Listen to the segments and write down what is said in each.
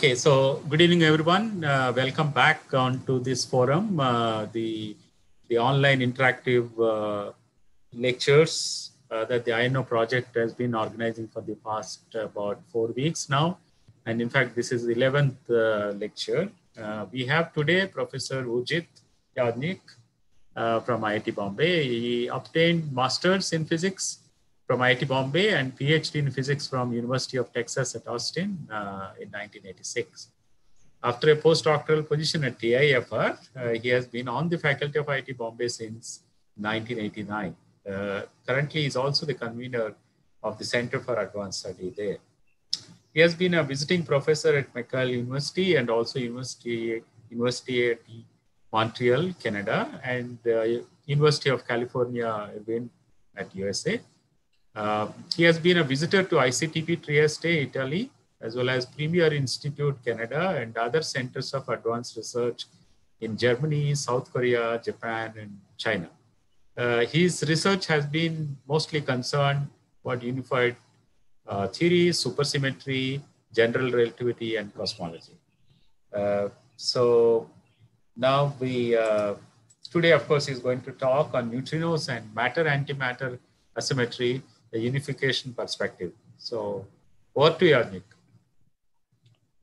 Okay, so good evening, everyone. Uh, welcome back onto this forum, uh, the the online interactive uh, lectures uh, that the INO project has been organizing for the past about four weeks now, and in fact, this is the eleventh uh, lecture. Uh, we have today Professor Urjit Yajnik from IIT Bombay. He obtained masters in physics from IIT Bombay and PhD in physics from University of Texas at Austin uh, in 1986. After a postdoctoral position at TIFR, uh, he has been on the faculty of IIT Bombay since 1989. Uh, currently, is also the convener of the Center for Advanced Study there. He has been a visiting professor at McGill University and also University, University at Montreal, Canada, and uh, University of California, at USA. Uh, he has been a visitor to ICTP Trieste, Italy, as well as Perimeter Institute, Canada, and other centers of advanced research in Germany, South Korea, Japan, and China. Uh, his research has been mostly concerned about unified uh, theory, supersymmetry, general relativity, and cosmology. Uh, so now we, uh, today of course, is going to talk on neutrinos and matter-antimatter asymmetry a unification perspective. So over to you, Nick.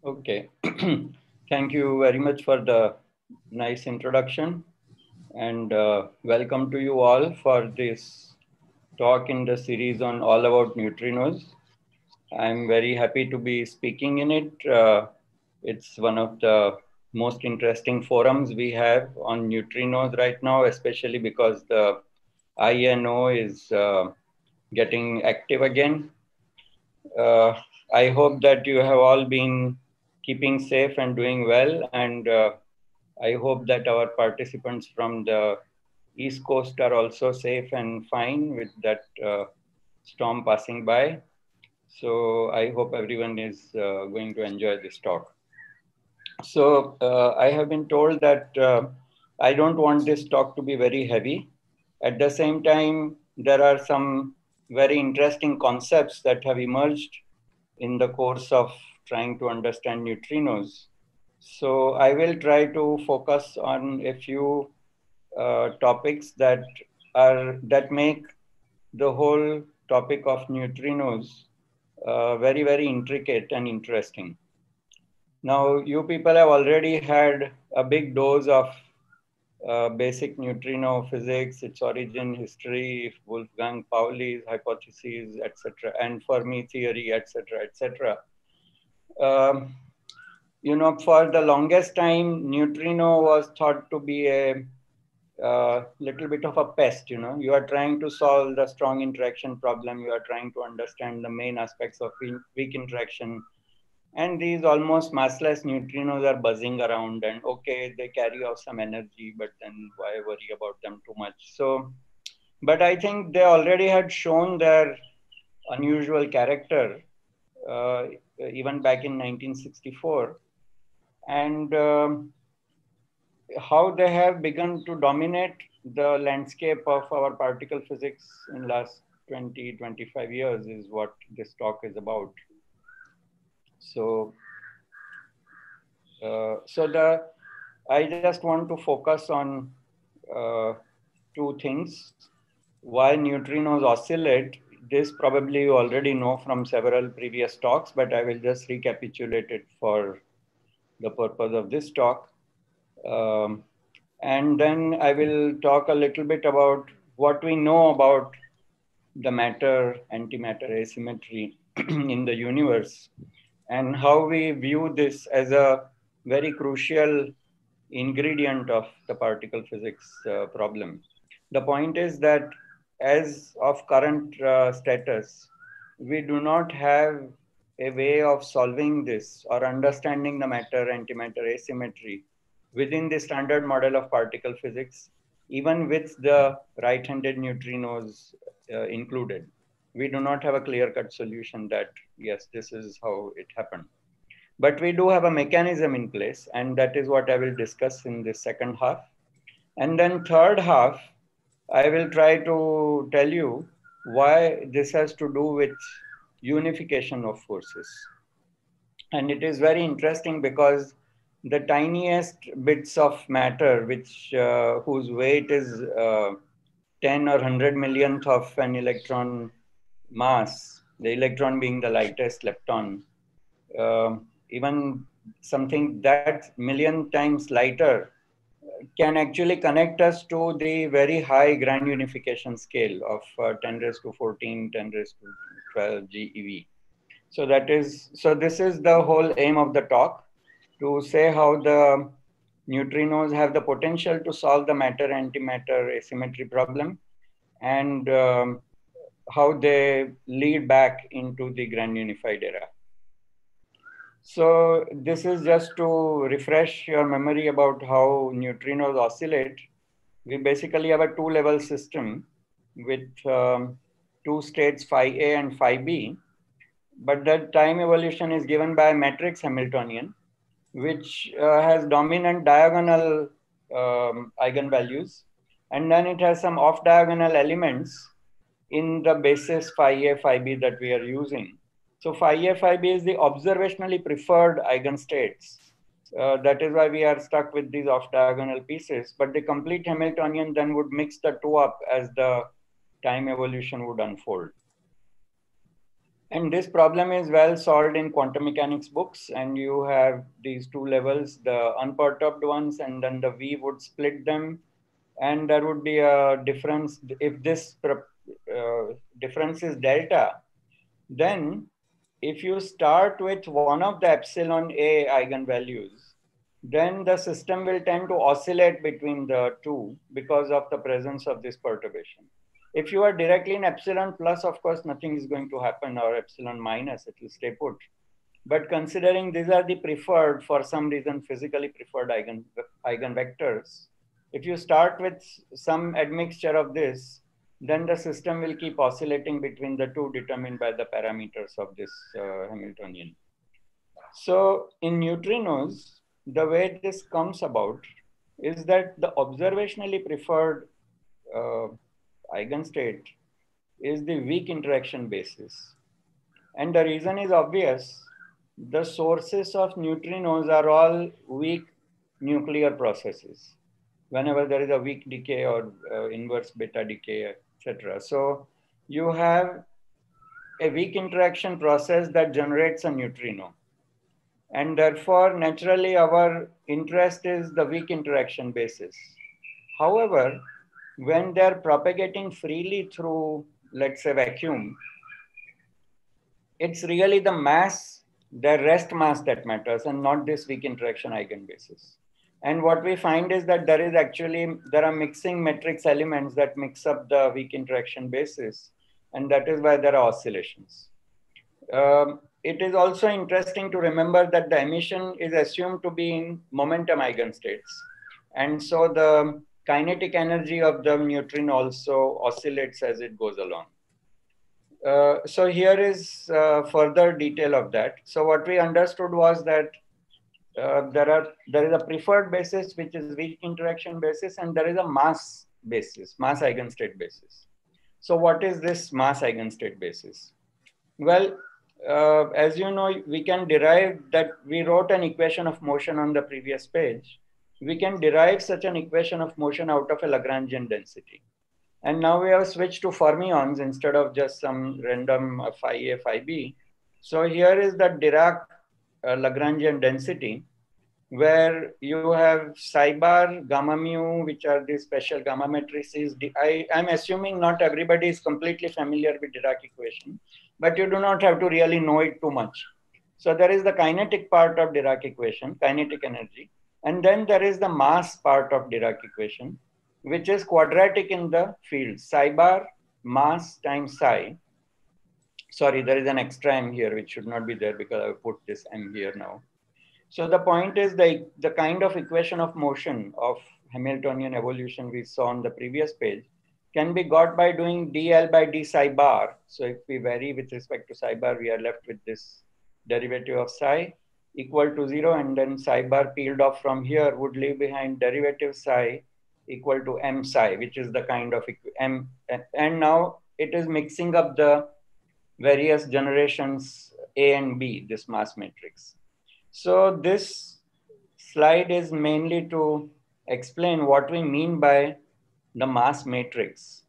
Okay. Thank you very much for the nice introduction and uh, welcome to you all for this talk in the series on all about neutrinos. I'm very happy to be speaking in it. Uh, it's one of the most interesting forums we have on neutrinos right now, especially because the INO is uh, getting active again. Uh, I hope that you have all been keeping safe and doing well. And uh, I hope that our participants from the East Coast are also safe and fine with that uh, storm passing by. So I hope everyone is uh, going to enjoy this talk. So uh, I have been told that uh, I don't want this talk to be very heavy. At the same time, there are some very interesting concepts that have emerged in the course of trying to understand neutrinos. So I will try to focus on a few uh, topics that are that make the whole topic of neutrinos uh, very very intricate and interesting. Now you people have already had a big dose of uh, basic neutrino physics, its origin, history, Wolfgang Pauli's hypotheses, etc., and Fermi theory, etc., etc. Um, you know, for the longest time, neutrino was thought to be a uh, little bit of a pest. You know, you are trying to solve the strong interaction problem. You are trying to understand the main aspects of weak interaction and these almost massless neutrinos are buzzing around and okay they carry off some energy but then why worry about them too much? So but i think they already had shown their unusual character uh, even back in 1964 and um, how they have begun to dominate the landscape of our particle physics in last 20 25 years is what this talk is about so, uh, so the I just want to focus on uh, two things. Why neutrinos oscillate, this probably you already know from several previous talks, but I will just recapitulate it for the purpose of this talk. Um, and then I will talk a little bit about what we know about the matter antimatter asymmetry in the universe and how we view this as a very crucial ingredient of the particle physics uh, problem. The point is that as of current uh, status, we do not have a way of solving this or understanding the matter antimatter asymmetry within the standard model of particle physics, even with the right-handed neutrinos uh, included we do not have a clear cut solution that, yes, this is how it happened. But we do have a mechanism in place, and that is what I will discuss in the second half. And then third half, I will try to tell you why this has to do with unification of forces. And it is very interesting because the tiniest bits of matter, which uh, whose weight is uh, 10 or 100 millionth of an electron mass, the electron being the lightest lepton, uh, even something that million times lighter can actually connect us to the very high grand unification scale of uh, 10 raised to 14, 10 raised to 12 GeV. So that is, so this is the whole aim of the talk to say how the neutrinos have the potential to solve the matter antimatter asymmetry problem and um, how they lead back into the grand unified era. So this is just to refresh your memory about how neutrinos oscillate. We basically have a two level system with um, two states phi A and phi B, but that time evolution is given by a matrix Hamiltonian, which uh, has dominant diagonal um, eigenvalues, and then it has some off diagonal elements in the basis phi A, phi B that we are using. So phi A, phi B is the observationally preferred eigenstates. Uh, that is why we are stuck with these off diagonal pieces. But the complete Hamiltonian then would mix the two up as the time evolution would unfold. And this problem is well solved in quantum mechanics books. And you have these two levels, the unperturbed ones, and then the V would split them. And there would be a difference. If this uh, difference is delta, then if you start with one of the epsilon A eigenvalues, then the system will tend to oscillate between the two because of the presence of this perturbation. If you are directly in epsilon plus, of course, nothing is going to happen or epsilon minus, it will stay put. But considering these are the preferred, for some reason, physically preferred eigen, eigenvectors, if you start with some admixture of this, then the system will keep oscillating between the two determined by the parameters of this uh, Hamiltonian. So in neutrinos, the way this comes about is that the observationally preferred uh, eigenstate is the weak interaction basis. And the reason is obvious. The sources of neutrinos are all weak nuclear processes. Whenever there is a weak decay or uh, inverse beta decay, So you have a weak interaction process that generates a neutrino. And therefore, naturally, our interest is the weak interaction basis. However, when they're propagating freely through, let's say, vacuum, it's really the mass, the rest mass that matters and not this weak interaction eigenbasis. And what we find is that there is actually, there are mixing matrix elements that mix up the weak interaction basis. And that is why there are oscillations. Um, it is also interesting to remember that the emission is assumed to be in momentum eigenstates. And so the kinetic energy of the neutrino also oscillates as it goes along. Uh, so here is uh, further detail of that. So what we understood was that uh, there are there is a preferred basis which is weak interaction basis and there is a mass basis mass eigenstate basis. So what is this mass eigenstate basis? Well uh, as you know we can derive that we wrote an equation of motion on the previous page. We can derive such an equation of motion out of a lagrangian density. And now we have switched to fermions instead of just some random phi a phi b. So here is the dirac uh, Lagrangian density, where you have psi bar, gamma mu, which are the special gamma matrices. I am assuming not everybody is completely familiar with Dirac equation, but you do not have to really know it too much. So there is the kinetic part of Dirac equation, kinetic energy. And then there is the mass part of Dirac equation, which is quadratic in the field. Psi bar mass times psi sorry, there is an extra m here, which should not be there because I put this m here now. So the point is the, the kind of equation of motion of Hamiltonian evolution we saw on the previous page can be got by doing dl by d psi bar. So if we vary with respect to psi bar, we are left with this derivative of psi equal to zero and then psi bar peeled off from here would leave behind derivative psi equal to m psi, which is the kind of m. And now it is mixing up the various generations A and B, this mass matrix. So this slide is mainly to explain what we mean by the mass matrix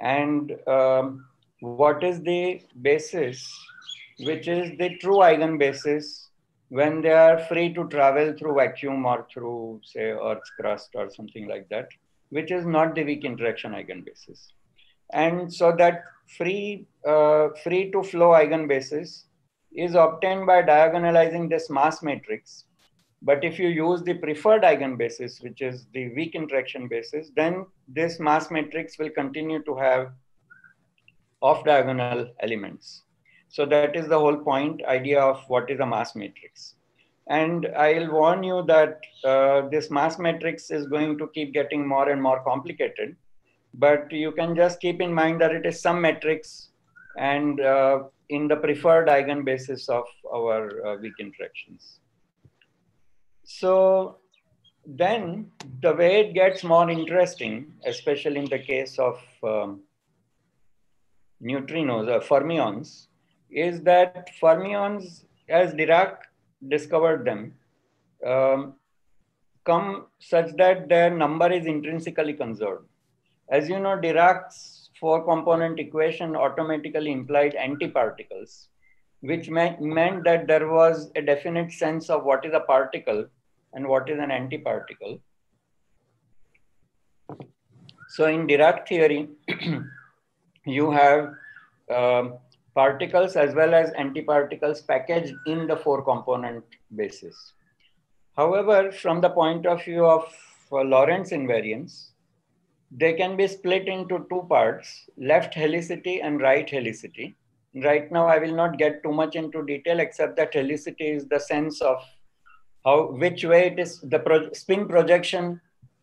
and um, what is the basis, which is the true eigenbasis when they are free to travel through vacuum or through, say, Earth's crust or something like that, which is not the weak interaction eigenbasis. And so that free, uh, free to flow eigenbasis is obtained by diagonalizing this mass matrix. But if you use the preferred eigenbasis, which is the weak interaction basis, then this mass matrix will continue to have off diagonal elements. So that is the whole point idea of what is a mass matrix. And I'll warn you that uh, this mass matrix is going to keep getting more and more complicated. But you can just keep in mind that it is some matrix and uh, in the preferred eigenbasis of our uh, weak interactions. So then the way it gets more interesting, especially in the case of um, neutrinos or fermions, is that fermions, as Dirac discovered them, um, come such that their number is intrinsically conserved. As you know, Dirac's four component equation automatically implied antiparticles, which meant, that there was a definite sense of what is a particle and what is an antiparticle. So in Dirac theory, you have um, particles as well as antiparticles packaged in the four component basis. However, from the point of view of uh, Lorentz invariance, they can be split into two parts, left helicity and right helicity. Right now, I will not get too much into detail except that helicity is the sense of how, which way it is, the pro spin projection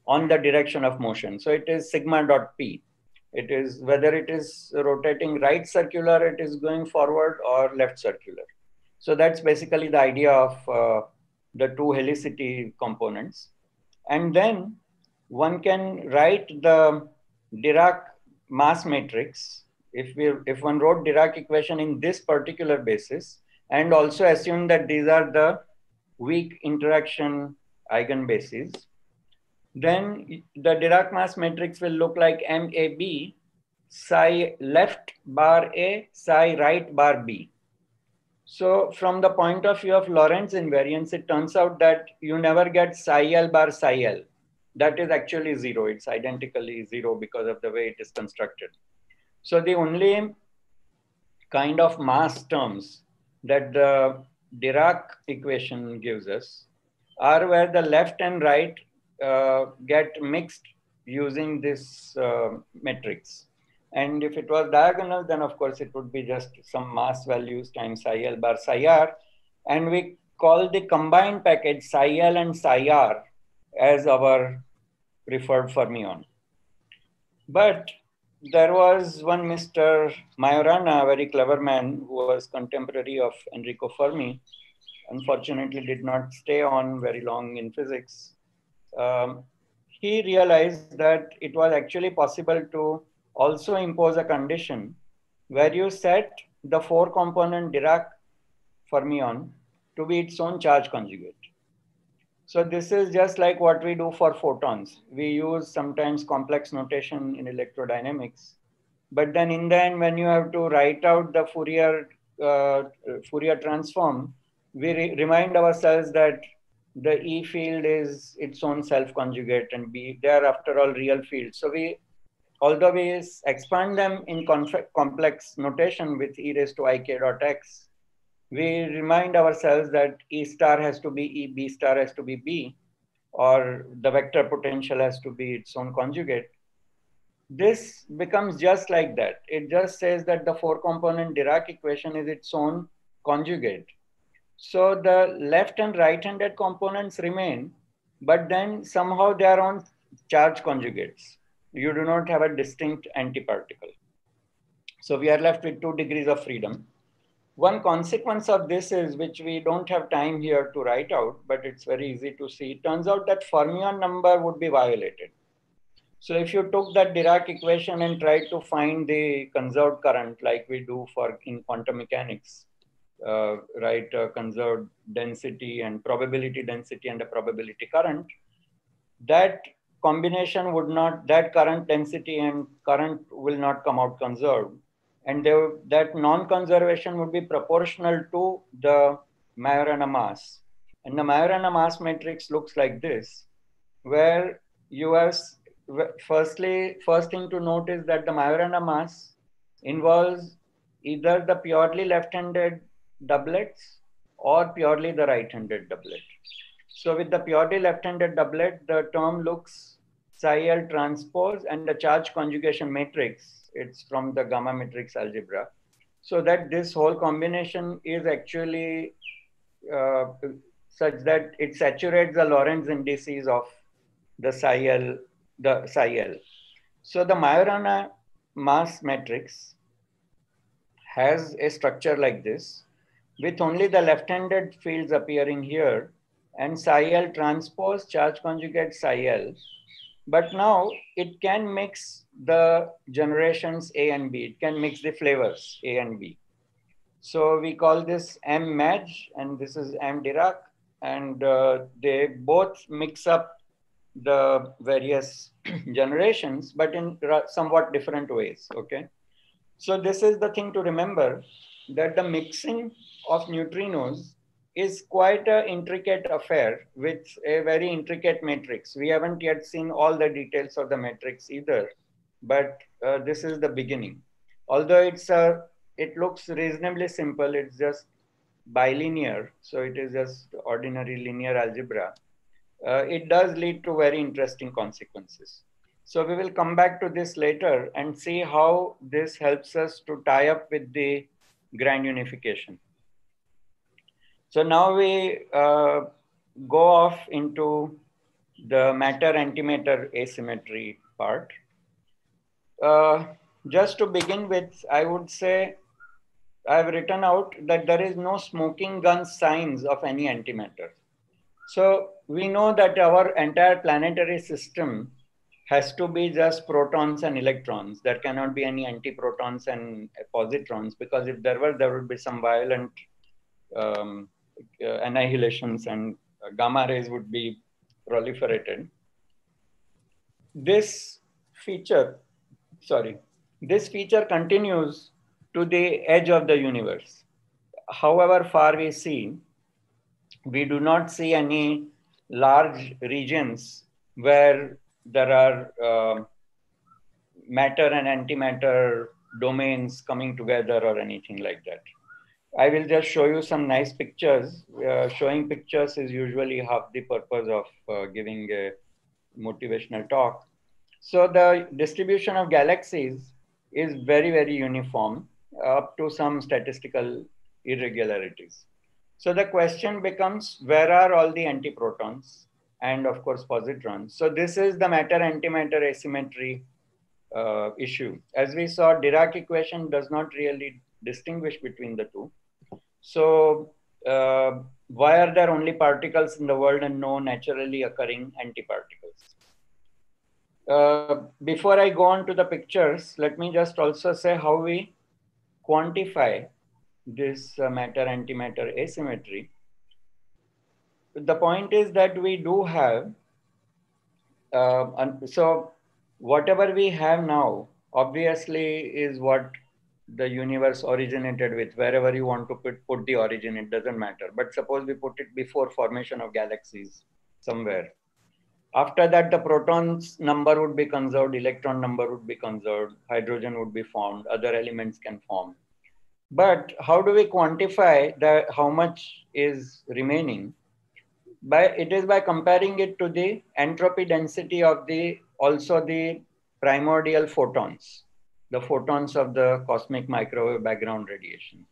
on the direction of motion. So it is sigma dot p. It is whether it is rotating right circular, it is going forward or left circular. So that's basically the idea of uh, the two helicity components. And then one can write the Dirac mass matrix if we if one wrote Dirac equation in this particular basis and also assume that these are the weak interaction eigenbases then the Dirac mass matrix will look like MAB, psi left bar A, psi right bar B. So from the point of view of Lorentz invariance, it turns out that you never get psi L bar psi L. That is actually zero. It's identically zero because of the way it is constructed. So the only kind of mass terms that the Dirac equation gives us are where the left and right uh, get mixed using this uh, matrix. And if it was diagonal, then of course it would be just some mass values times psi L bar psi R. And we call the combined package psi L and psi R as our preferred fermion. But there was one Mr. Majorana, a very clever man who was contemporary of Enrico Fermi, unfortunately did not stay on very long in physics um, he realized that it was actually possible to also impose a condition where you set the four component Dirac fermion to be its own charge conjugate. So this is just like what we do for photons. We use sometimes complex notation in electrodynamics. But then in the end, when you have to write out the Fourier, uh, Fourier transform, we re remind ourselves that the E field is its own self conjugate and B, they are after all real fields. So we, although we expand them in complex notation with E raised to ik dot x, we remind ourselves that E star has to be E, B star has to be B, or the vector potential has to be its own conjugate. This becomes just like that. It just says that the four component Dirac equation is its own conjugate. So the left and right-handed components remain, but then somehow they are on charge conjugates. You do not have a distinct antiparticle. So we are left with two degrees of freedom. One consequence of this is, which we don't have time here to write out, but it's very easy to see. It turns out that fermion number would be violated. So if you took that Dirac equation and tried to find the conserved current like we do for in quantum mechanics, uh, write a conserved density and probability density and a probability current, that combination would not, that current density and current will not come out conserved. And that non-conservation would be proportional to the Majorana mass. And the Majorana mass matrix looks like this, where you have, firstly, first thing to note is that the Majorana mass involves either the purely left-handed doublets or purely the right-handed doublet. So with the purely left-handed doublet, the term looks psi L transpose and the charge conjugation matrix. It's from the gamma matrix algebra. So that this whole combination is actually uh, such that it saturates the Lorentz indices of the psi L, the psi L. So the Majorana mass matrix has a structure like this with only the left-handed fields appearing here and psi L transpose charge conjugate psi L. But now it can mix the generations A and B. It can mix the flavors A and B. So we call this M Maj and this is M Dirac and uh, they both mix up the various generations, but in somewhat different ways, okay? So this is the thing to remember that the mixing of neutrinos is quite an intricate affair with a very intricate matrix. We haven't yet seen all the details of the matrix either, but uh, this is the beginning. Although it's a, it looks reasonably simple, it's just bilinear, so it is just ordinary linear algebra. Uh, it does lead to very interesting consequences. So we will come back to this later and see how this helps us to tie up with the grand unification. So now we uh, go off into the matter antimatter asymmetry part. Uh, just to begin with, I would say I've written out that there is no smoking gun signs of any antimatter. So we know that our entire planetary system has to be just protons and electrons. There cannot be any antiprotons and positrons because if there were, there would be some violent um, uh, annihilations and uh, gamma rays would be proliferated. This feature, sorry, this feature continues to the edge of the universe. However far we see, we do not see any large regions where there are uh, matter and antimatter domains coming together or anything like that. I will just show you some nice pictures. Uh, showing pictures is usually half the purpose of uh, giving a motivational talk. So the distribution of galaxies is very, very uniform up to some statistical irregularities. So the question becomes, where are all the antiprotons? and of course positrons. So this is the matter-antimatter asymmetry uh, issue. As we saw, Dirac equation does not really distinguish between the two. So uh, why are there only particles in the world and no naturally occurring antiparticles? Uh, before I go on to the pictures, let me just also say how we quantify this uh, matter-antimatter asymmetry the point is that we do have, uh, so whatever we have now, obviously is what the universe originated with. Wherever you want to put, put the origin, it doesn't matter. But suppose we put it before formation of galaxies somewhere. After that, the protons number would be conserved, electron number would be conserved, hydrogen would be formed, other elements can form. But how do we quantify the, how much is remaining? by it is by comparing it to the entropy density of the also the primordial photons, the photons of the cosmic microwave background radiation.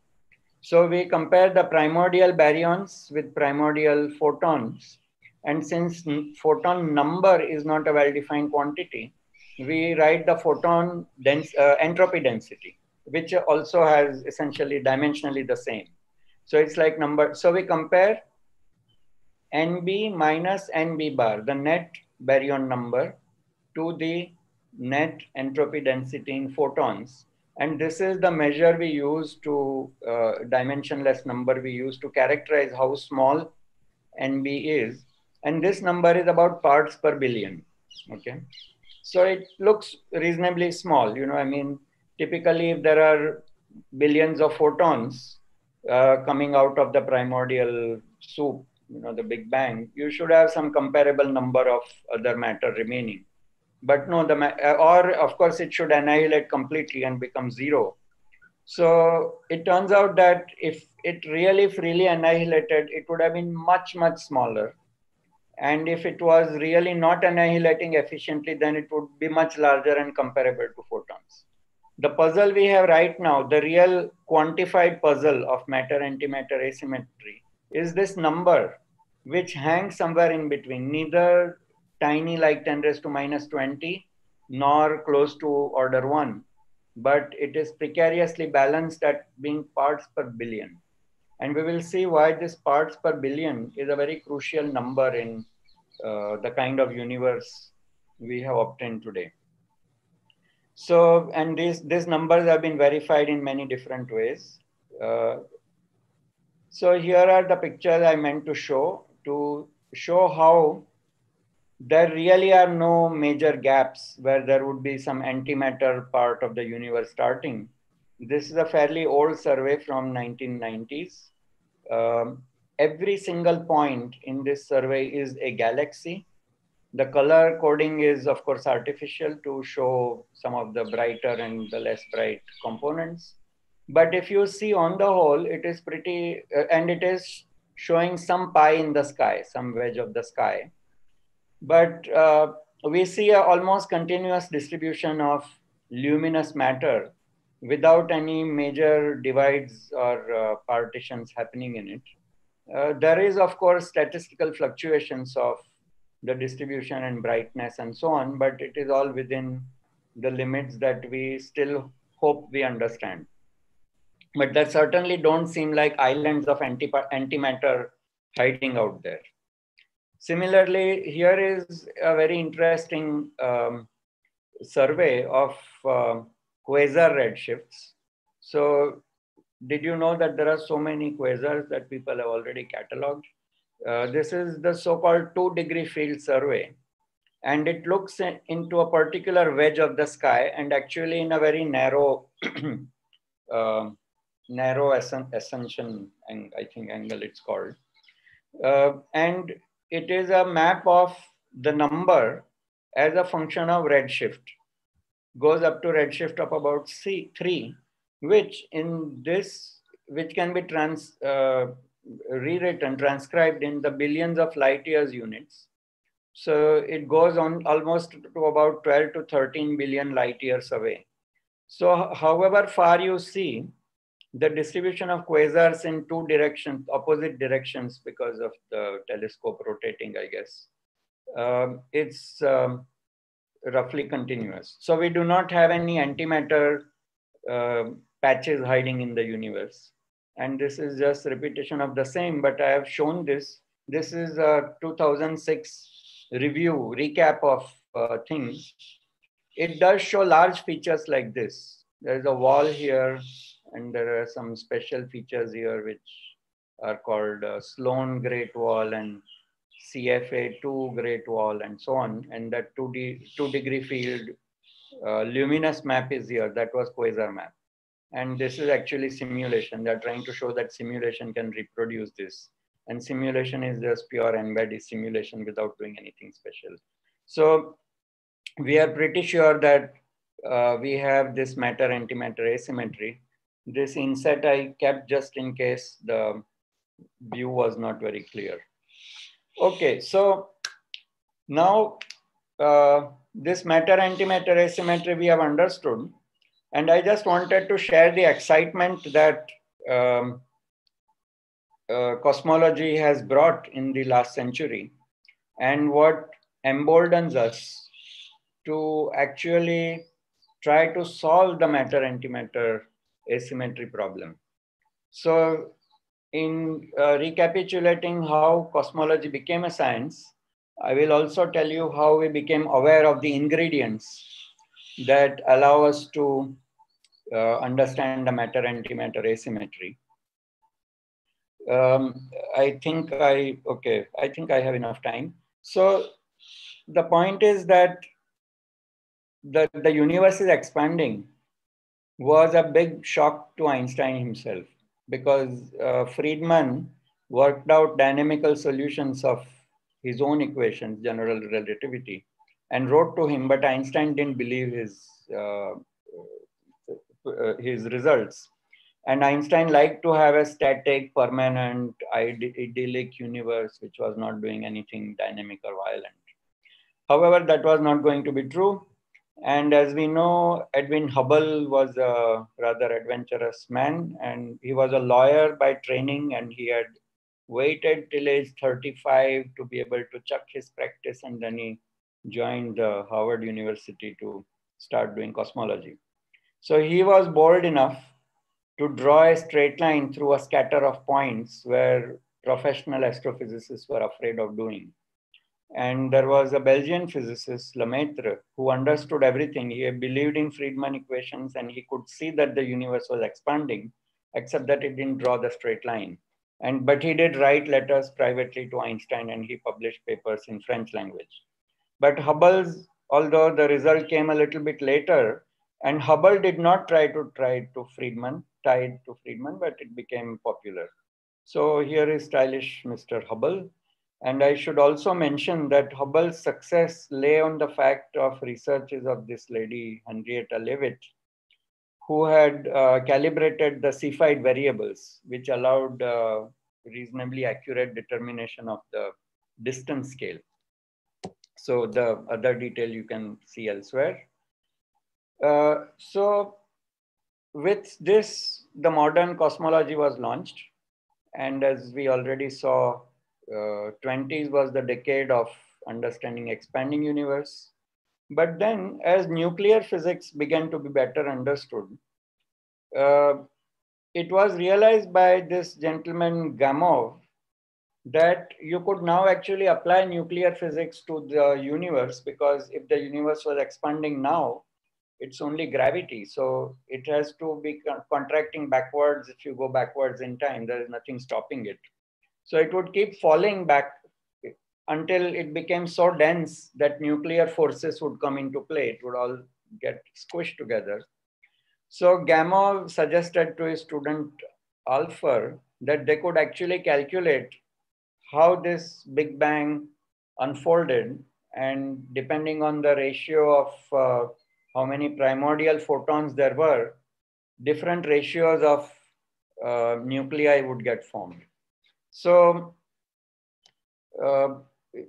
So we compare the primordial baryons with primordial photons. And since photon number is not a well-defined quantity, we write the photon dense, uh, entropy density, which also has essentially dimensionally the same. So it's like number. So we compare NB minus NB bar, the net baryon number, to the net entropy density in photons And this is the measure we use to, uh, dimensionless number we use to characterize how small NB is. And this number is about parts per billion, okay? So it looks reasonably small, you know, I mean, typically if there are billions of photons uh, coming out of the primordial soup, you know, the Big Bang, you should have some comparable number of other matter remaining. But no, the or of course it should annihilate completely and become zero. So it turns out that if it really freely annihilated, it would have been much, much smaller. And if it was really not annihilating efficiently, then it would be much larger and comparable to photons. The puzzle we have right now, the real quantified puzzle of matter antimatter asymmetry, is this number which hangs somewhere in between, neither tiny like 10 raised to minus 20 nor close to order 1 but it is precariously balanced at being parts per billion. And we will see why this parts per billion is a very crucial number in uh, the kind of universe we have obtained today. So and these these numbers have been verified in many different ways. Uh, so here are the pictures i meant to show to show how there really are no major gaps where there would be some antimatter part of the universe starting. This is a fairly old survey from 1990s. Um, every single point in this survey is a galaxy. The color coding is, of course, artificial to show some of the brighter and the less bright components. But if you see on the whole, it is pretty, uh, and it is showing some pie in the sky, some wedge of the sky but uh, we see a almost continuous distribution of luminous matter without any major divides or uh, partitions happening in it. Uh, there is, of course, statistical fluctuations of the distribution and brightness and so on, but it is all within the limits that we still hope we understand. But there certainly don't seem like islands of anti antimatter hiding out there. Similarly, here is a very interesting um, survey of uh, quasar redshifts. So did you know that there are so many quasars that people have already cataloged? Uh, this is the so-called two degree field survey. And it looks in, into a particular wedge of the sky and actually in a very narrow, uh, narrow ascension, I think angle it's called. Uh, and it is a map of the number as a function of redshift. Goes up to redshift of about C, 3, which in this, which can be trans, uh, rewritten, transcribed in the billions of light years units. So it goes on almost to about 12 to 13 billion light years away. So however far you see, the distribution of quasars in two directions, opposite directions because of the telescope rotating, I guess, um, it's um, roughly continuous. So we do not have any antimatter uh, patches hiding in the universe. And this is just repetition of the same, but I have shown this. This is a 2006 review, recap of uh, things. It does show large features like this. There's a wall here, and there are some special features here which are called uh, Sloan Great Wall and CFA2 Great Wall and so on. And that 2D, two degree field uh, luminous map is here. That was quasar map. And this is actually simulation. They're trying to show that simulation can reproduce this. And simulation is just pure embedded simulation without doing anything special. So we are pretty sure that uh, we have this matter antimatter asymmetry this inset I kept just in case the view was not very clear. Okay, so now uh, this matter antimatter asymmetry we have understood. And I just wanted to share the excitement that um, uh, cosmology has brought in the last century and what emboldens us to actually try to solve the matter antimatter asymmetry problem. So in uh, recapitulating how cosmology became a science, I will also tell you how we became aware of the ingredients that allow us to uh, understand the matter-antimatter asymmetry. Um, I think I, okay, I think I have enough time. So the point is that the, the universe is expanding was a big shock to Einstein himself because uh, Friedmann worked out dynamical solutions of his own equations, general relativity, and wrote to him, but Einstein didn't believe his, uh, his results. And Einstein liked to have a static, permanent, idyllic universe, which was not doing anything dynamic or violent. However, that was not going to be true. And as we know, Edwin Hubble was a rather adventurous man, and he was a lawyer by training, and he had waited till age 35 to be able to chuck his practice, and then he joined the Harvard University to start doing cosmology. So he was bold enough to draw a straight line through a scatter of points where professional astrophysicists were afraid of doing. And there was a Belgian physicist, Lemaitre, who understood everything. He believed in Friedmann equations and he could see that the universe was expanding, except that it didn't draw the straight line. And, but he did write letters privately to Einstein and he published papers in French language. But Hubble's, although the result came a little bit later, and Hubble did not try to try to Friedmann, tied to Friedmann, but it became popular. So here is stylish Mr. Hubble. And I should also mention that Hubble's success lay on the fact of researches of this lady, Henrietta Leavitt, who had uh, calibrated the Cepheid variables, which allowed uh, reasonably accurate determination of the distance scale. So the other detail you can see elsewhere. Uh, so with this, the modern cosmology was launched. And as we already saw, 20s was the decade of understanding expanding universe. But then as nuclear physics began to be better understood, uh, it was realized by this gentleman Gamow that you could now actually apply nuclear physics to the universe because if the universe was expanding now, it's only gravity. So it has to be contracting backwards. If you go backwards in time, there is nothing stopping it. So it would keep falling back until it became so dense that nuclear forces would come into play. It would all get squished together. So Gamow suggested to his student Alpher that they could actually calculate how this Big Bang unfolded and depending on the ratio of uh, how many primordial photons there were, different ratios of uh, nuclei would get formed. So uh,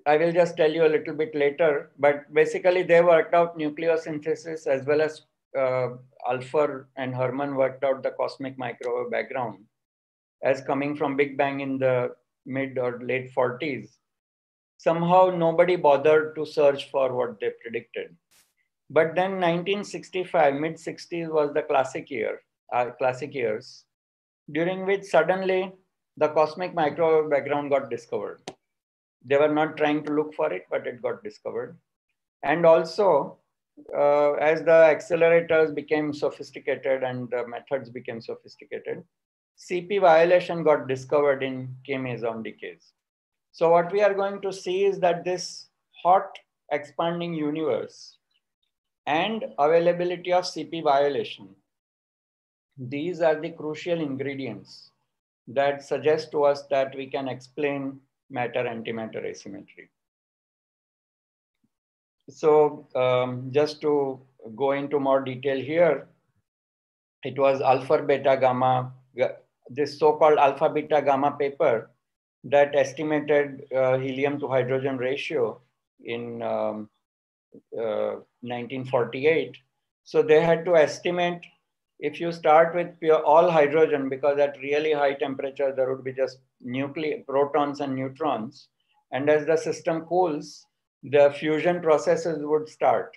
I will just tell you a little bit later, but basically they worked out nucleosynthesis as well as uh, Alpher and Herman worked out the cosmic microwave background as coming from Big Bang in the mid or late 40s. Somehow nobody bothered to search for what they predicted. But then 1965, mid 60s was the classic year, uh, classic years, during which suddenly the cosmic microwave background got discovered. They were not trying to look for it, but it got discovered. And also, uh, as the accelerators became sophisticated and the methods became sophisticated, CP violation got discovered in K-meson decays. So what we are going to see is that this hot expanding universe and availability of CP violation, these are the crucial ingredients that suggest to us that we can explain matter-antimatter asymmetry. So um, just to go into more detail here, it was alpha beta gamma, this so-called alpha beta gamma paper that estimated uh, helium to hydrogen ratio in um, uh, 1948. So they had to estimate if you start with pure all hydrogen, because at really high temperature, there would be just nuclear protons and neutrons. And as the system cools, the fusion processes would start.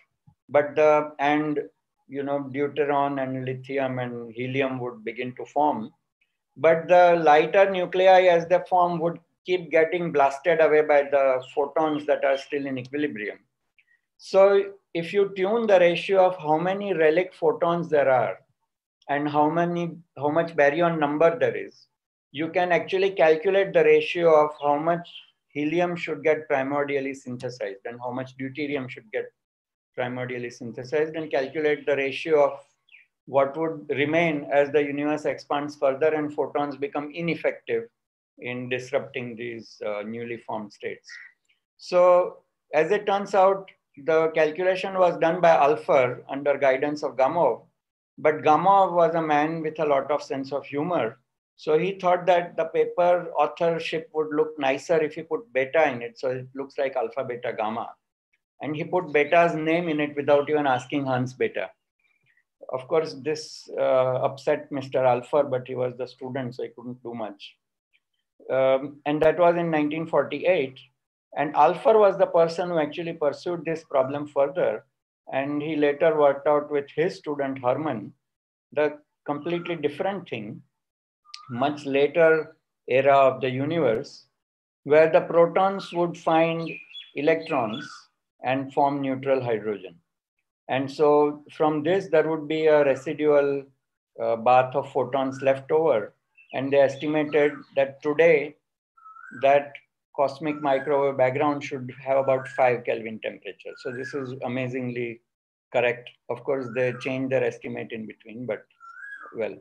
But the, and, you know, deuteron and lithium and helium would begin to form. But the lighter nuclei as they form would keep getting blasted away by the photons that are still in equilibrium. So if you tune the ratio of how many relic photons there are, and how many how much baryon number there is, you can actually calculate the ratio of how much helium should get primordially synthesized and how much deuterium should get primordially synthesized and calculate the ratio of what would remain as the universe expands further and photons become ineffective in disrupting these uh, newly formed states. So as it turns out, the calculation was done by Alpher under guidance of Gamow, but Gamow was a man with a lot of sense of humor. So he thought that the paper authorship would look nicer if he put beta in it. So it looks like alpha, Bethe, gamma. And he put Bethe's name in it without even asking Hans Bethe. Of course, this uh, upset Mr. Alpher, but he was the student, so he couldn't do much. Um, and that was in 1948. And Alpher was the person who actually pursued this problem further. And he later worked out with his student Herman the completely different thing, much later era of the universe, where the protons would find electrons and form neutral hydrogen. And so from this, there would be a residual uh, bath of photons left over. And they estimated that today, that cosmic microwave background should have about 5 Kelvin temperature. So this is amazingly correct. Of course, they changed their estimate in between, but well.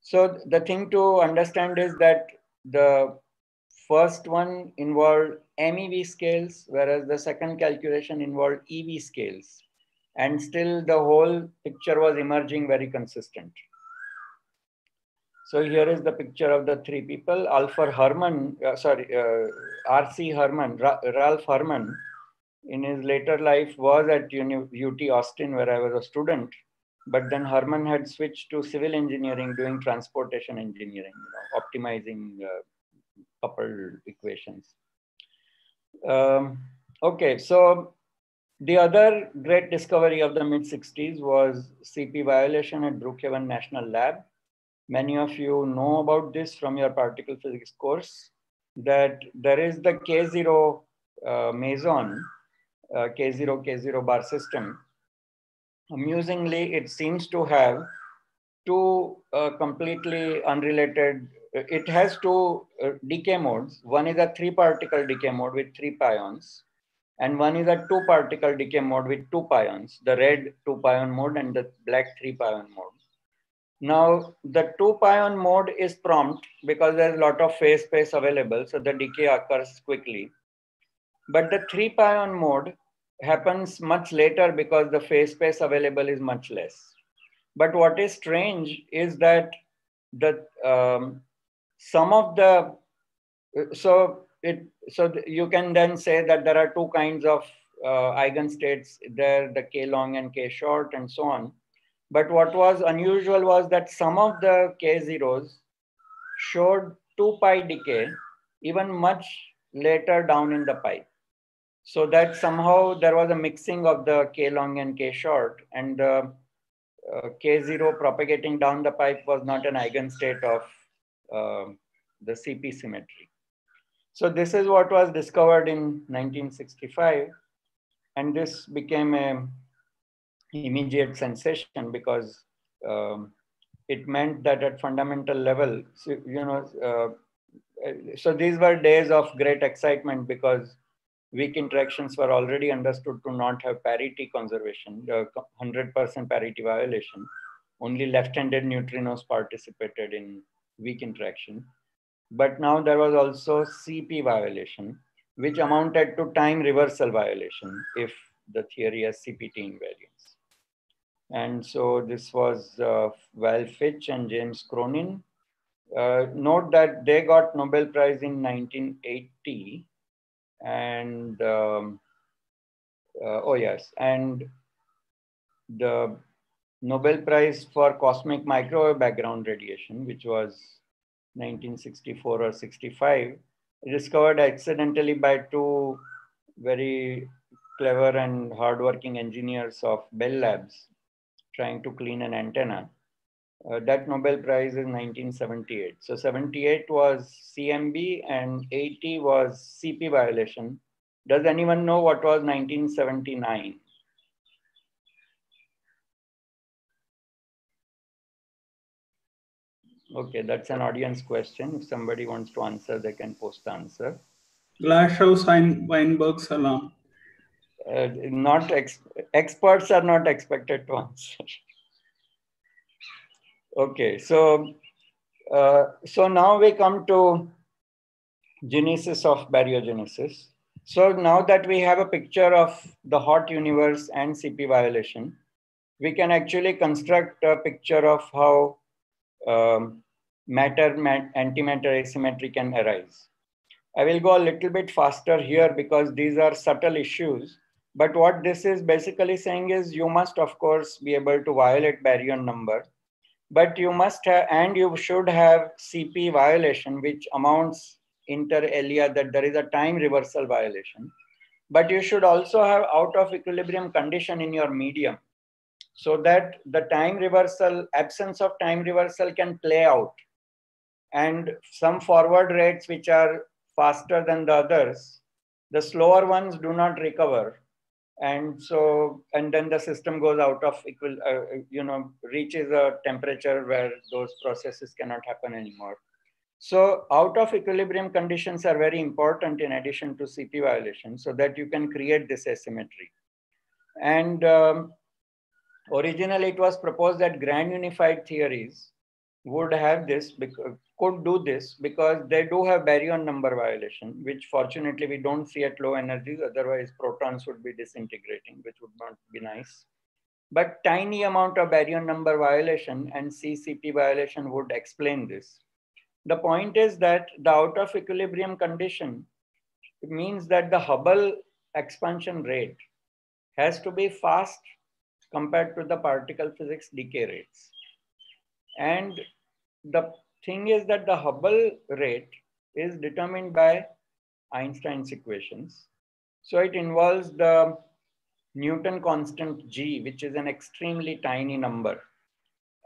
So the thing to understand is that the first one involved MEV scales, whereas the second calculation involved EV scales. And still the whole picture was emerging very consistent. So here is the picture of the three people. Alpher Herman, uh, sorry, uh, R.C. Herman, Ra Ralph Herman, in his later life was at UT Austin where I was a student. But then Herman had switched to civil engineering, doing transportation engineering, you know, optimizing uh, coupled equations. Um, okay, so the other great discovery of the mid 60s was CP violation at Brookhaven National Lab. Many of you know about this from your particle physics course, that there is the K0 uh, meson, uh, K0, K0 bar system. Amusingly, it seems to have two uh, completely unrelated, it has two uh, decay modes. One is a three particle decay mode with three pions and one is a two particle decay mode with two pions, the red two pion mode and the black three pion mode. Now, the two pion mode is prompt because there's a lot of phase space available, so the decay occurs quickly. But the three pion mode happens much later because the phase space available is much less. But what is strange is that the um, some of the so it so you can then say that there are two kinds of uh, eigenstates there, the k long and k short, and so on. But what was unusual was that some of the K zeros showed 2 pi decay even much later down in the pipe. So that somehow there was a mixing of the K long and K short and the uh, K0 propagating down the pipe was not an eigenstate of uh, the CP symmetry. So this is what was discovered in 1965 and this became a immediate sensation because um, it meant that at fundamental level, you know, uh, so these were days of great excitement because weak interactions were already understood to not have parity conservation, 100% parity violation. Only left-handed neutrinos participated in weak interaction. But now there was also CP violation, which amounted to time reversal violation if the theory has CPT invariance. And so this was uh, Val Fitch and James Cronin. Uh, note that they got Nobel Prize in 1980. And, um, uh, oh yes, and the Nobel Prize for Cosmic Microwave Background Radiation, which was 1964 or 65, discovered accidentally by two very clever and hardworking engineers of Bell Labs, trying to clean an antenna. Uh, that Nobel Prize is 1978. So 78 was CMB and 80 was CP violation. Does anyone know what was 1979? Okay, that's an audience question. If somebody wants to answer, they can post the answer. Glashow Weinberg Salam. Uh, not ex experts are not expected to answer. okay, so uh, so now we come to genesis of baryogenesis. So now that we have a picture of the hot universe and CP violation, we can actually construct a picture of how um, matter mat antimatter asymmetry can arise. I will go a little bit faster here because these are subtle issues. But what this is basically saying is you must, of course, be able to violate baryon number. But you must have, and you should have CP violation, which amounts inter alia that there is a time reversal violation. But you should also have out of equilibrium condition in your medium so that the time reversal, absence of time reversal can play out. And some forward rates which are faster than the others, the slower ones do not recover. And so, and then the system goes out of equal, uh, you know, reaches a temperature where those processes cannot happen anymore. So out of equilibrium conditions are very important in addition to CP violation so that you can create this asymmetry. And um, originally it was proposed that grand unified theories would have this, because, could do this because they do have baryon number violation, which fortunately we don't see at low energies. Otherwise protons would be disintegrating, which would not be nice. But tiny amount of baryon number violation and CCP violation would explain this. The point is that the out of equilibrium condition means that the Hubble expansion rate has to be fast compared to the particle physics decay rates. And the thing is that the Hubble rate is determined by Einstein's equations. So it involves the Newton constant G, which is an extremely tiny number.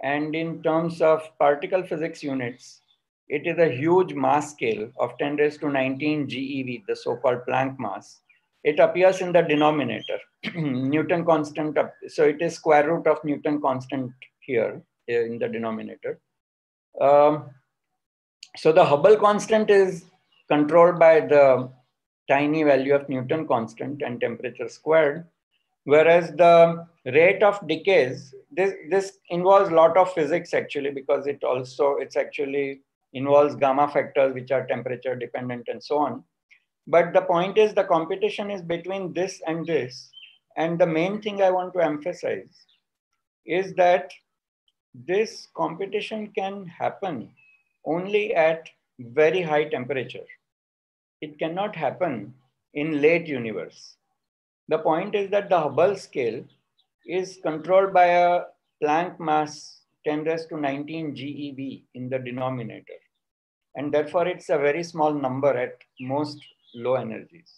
And in terms of particle physics units, it is a huge mass scale of 10 raised to 19 GeV, the so-called Planck mass. It appears in the denominator, Newton constant. So it is square root of Newton constant here in the denominator. Um, so the Hubble constant is controlled by the tiny value of Newton constant and temperature squared. Whereas the rate of decays, this, this involves a lot of physics actually, because it also, it's actually involves gamma factors, which are temperature dependent and so on. But the point is the competition is between this and this. And the main thing I want to emphasize is that this competition can happen only at very high temperature. It cannot happen in late universe. The point is that the Hubble scale is controlled by a Planck mass 10 raised to 19 GeV in the denominator. And therefore, it's a very small number at most low energies.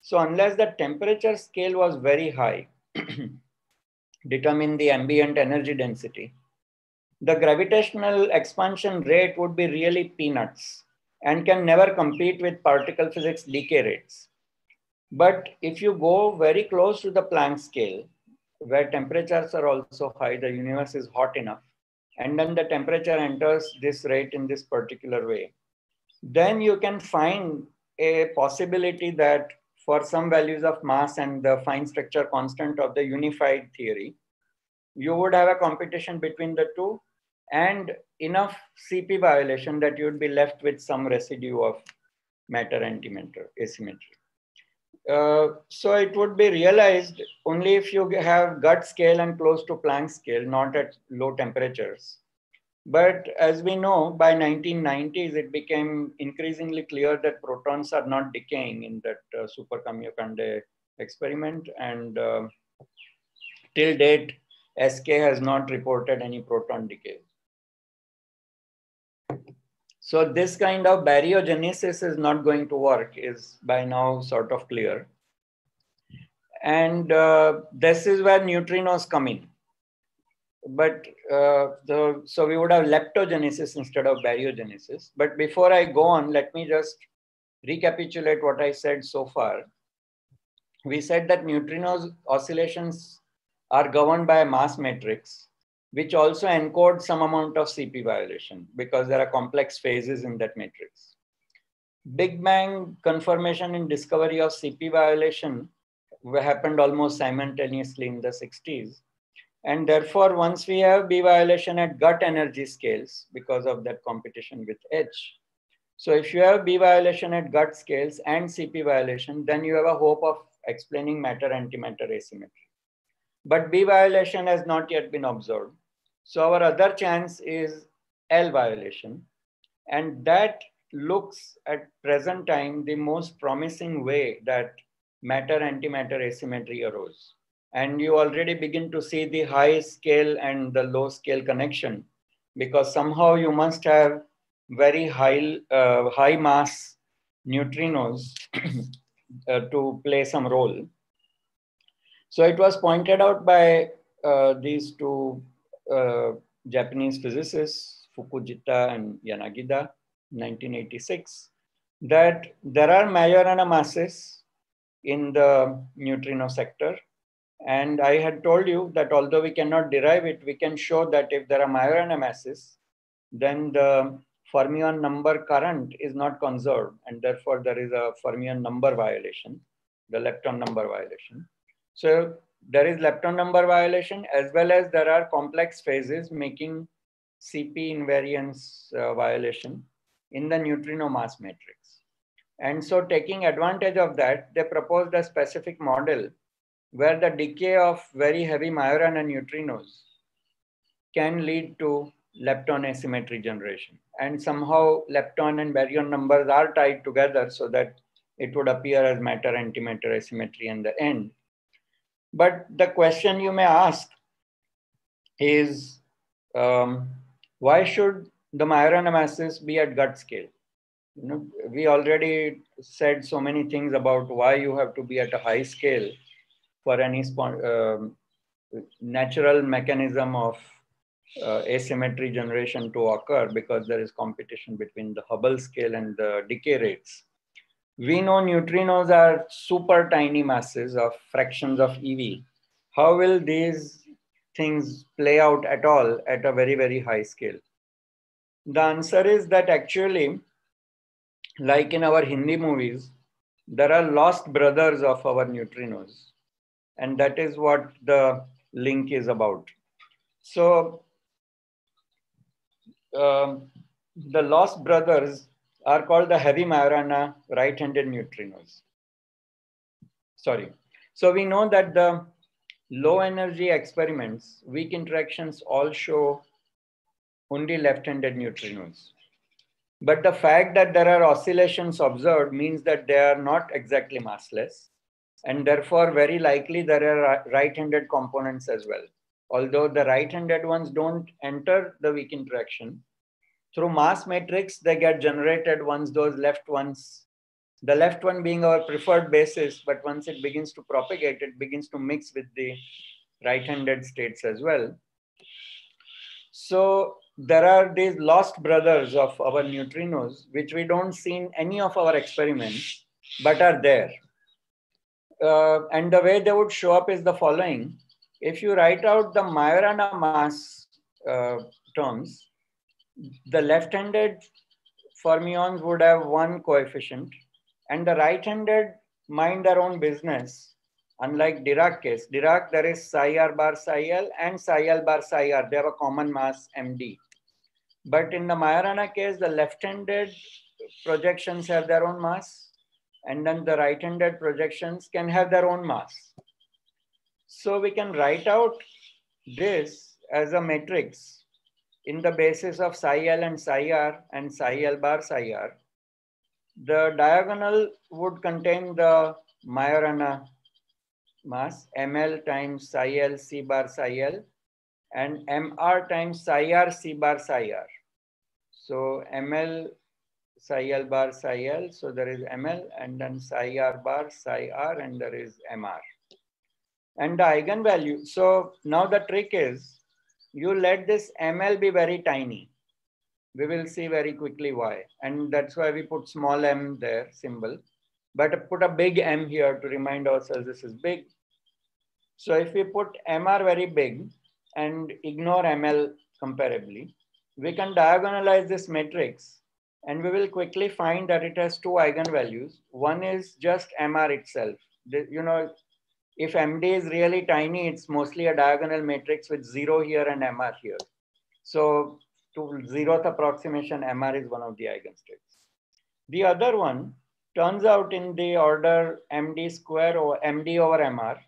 So unless the temperature scale was very high, determine the ambient energy density, the gravitational expansion rate would be really peanuts and can never compete with particle physics decay rates. But if you go very close to the Planck scale, where temperatures are also high, the universe is hot enough, and then the temperature enters this rate in this particular way, then you can find a possibility that for some values of mass and the fine structure constant of the unified theory, you would have a competition between the two and enough CP violation that you would be left with some residue of matter antimatter asymmetry. Uh, so it would be realized only if you have gut scale and close to Planck scale, not at low temperatures. But as we know, by 1990s, it became increasingly clear that protons are not decaying in that uh, Super Kamiokande experiment. And uh, till date, SK has not reported any proton decay. So this kind of baryogenesis is not going to work is by now sort of clear. And uh, this is where neutrinos come in but uh, the, so we would have leptogenesis instead of baryogenesis. But before I go on, let me just recapitulate what I said so far. We said that neutrinos oscillations are governed by a mass matrix which also encodes some amount of CP violation because there are complex phases in that matrix. Big Bang confirmation and discovery of CP violation happened almost simultaneously in the 60s. And therefore, once we have B violation at gut energy scales because of that competition with H. So if you have B violation at gut scales and CP violation, then you have a hope of explaining matter antimatter asymmetry. But B violation has not yet been observed. So our other chance is L violation. And that looks at present time the most promising way that matter antimatter asymmetry arose. And you already begin to see the high scale and the low scale connection because somehow you must have very high, uh, high mass neutrinos uh, to play some role. So it was pointed out by uh, these two uh, Japanese physicists, Fukugita and Yanagida, 1986, that there are Majorana masses in the neutrino sector. And I had told you that although we cannot derive it, we can show that if there are Majorana masses, then the fermion number current is not conserved. And therefore, there is a fermion number violation, the lepton number violation. So there is lepton number violation as well as there are complex phases making CP invariance uh, violation in the neutrino mass matrix. And so taking advantage of that, they proposed a specific model where the decay of very heavy Majorana neutrinos can lead to lepton asymmetry generation. And somehow lepton and baryon numbers are tied together so that it would appear as matter antimatter asymmetry in the end. But the question you may ask is um, why should the masses be at gut scale? You know, we already said so many things about why you have to be at a high scale for any uh, natural mechanism of uh, asymmetry generation to occur because there is competition between the Hubble scale and the decay rates. We know neutrinos are super tiny masses of fractions of EV. How will these things play out at all at a very, very high scale? The answer is that actually, like in our Hindi movies, there are lost brothers of our neutrinos. And that is what the link is about. So um, the lost brothers are called the heavy Majorana right-handed neutrinos. Sorry. So we know that the low energy experiments, weak interactions all show only left-handed neutrinos. But the fact that there are oscillations observed means that they are not exactly massless. And therefore, very likely there are right-handed components as well. Although the right-handed ones don't enter the weak interaction, through mass matrix, they get generated once those left ones, the left one being our preferred basis, but once it begins to propagate, it begins to mix with the right-handed states as well. So there are these lost brothers of our neutrinos, which we don't see in any of our experiments, but are there. Uh, and the way they would show up is the following. If you write out the Majorana mass uh, terms, the left-handed fermions would have one coefficient and the right-handed mind their own business. Unlike Dirac case, Dirac there is psi r bar psi l and psi l bar psi r. They have a common mass md. But in the Majorana case, the left-handed projections have their own mass, and then the right-handed projections can have their own mass. So we can write out this as a matrix in the basis of psi L and psi R and psi L bar psi R. The diagonal would contain the Majorana mass, ml times psi L C bar psi L and mr times psi R C bar psi R. So ml psi L bar psi L. So there is ml and then psi R bar psi R and there is mr. And the eigenvalue. So now the trick is you let this ml be very tiny. We will see very quickly why. And that's why we put small m there symbol. But put a big M here to remind ourselves this is big. So if we put MR very big, and ignore ML comparably, we can diagonalize this matrix and we will quickly find that it has two eigenvalues. One is just MR itself. The, you know, if MD is really tiny, it's mostly a diagonal matrix with zero here and MR here. So to zeroth approximation, MR is one of the eigenstates. The other one turns out in the order MD square or MD over MR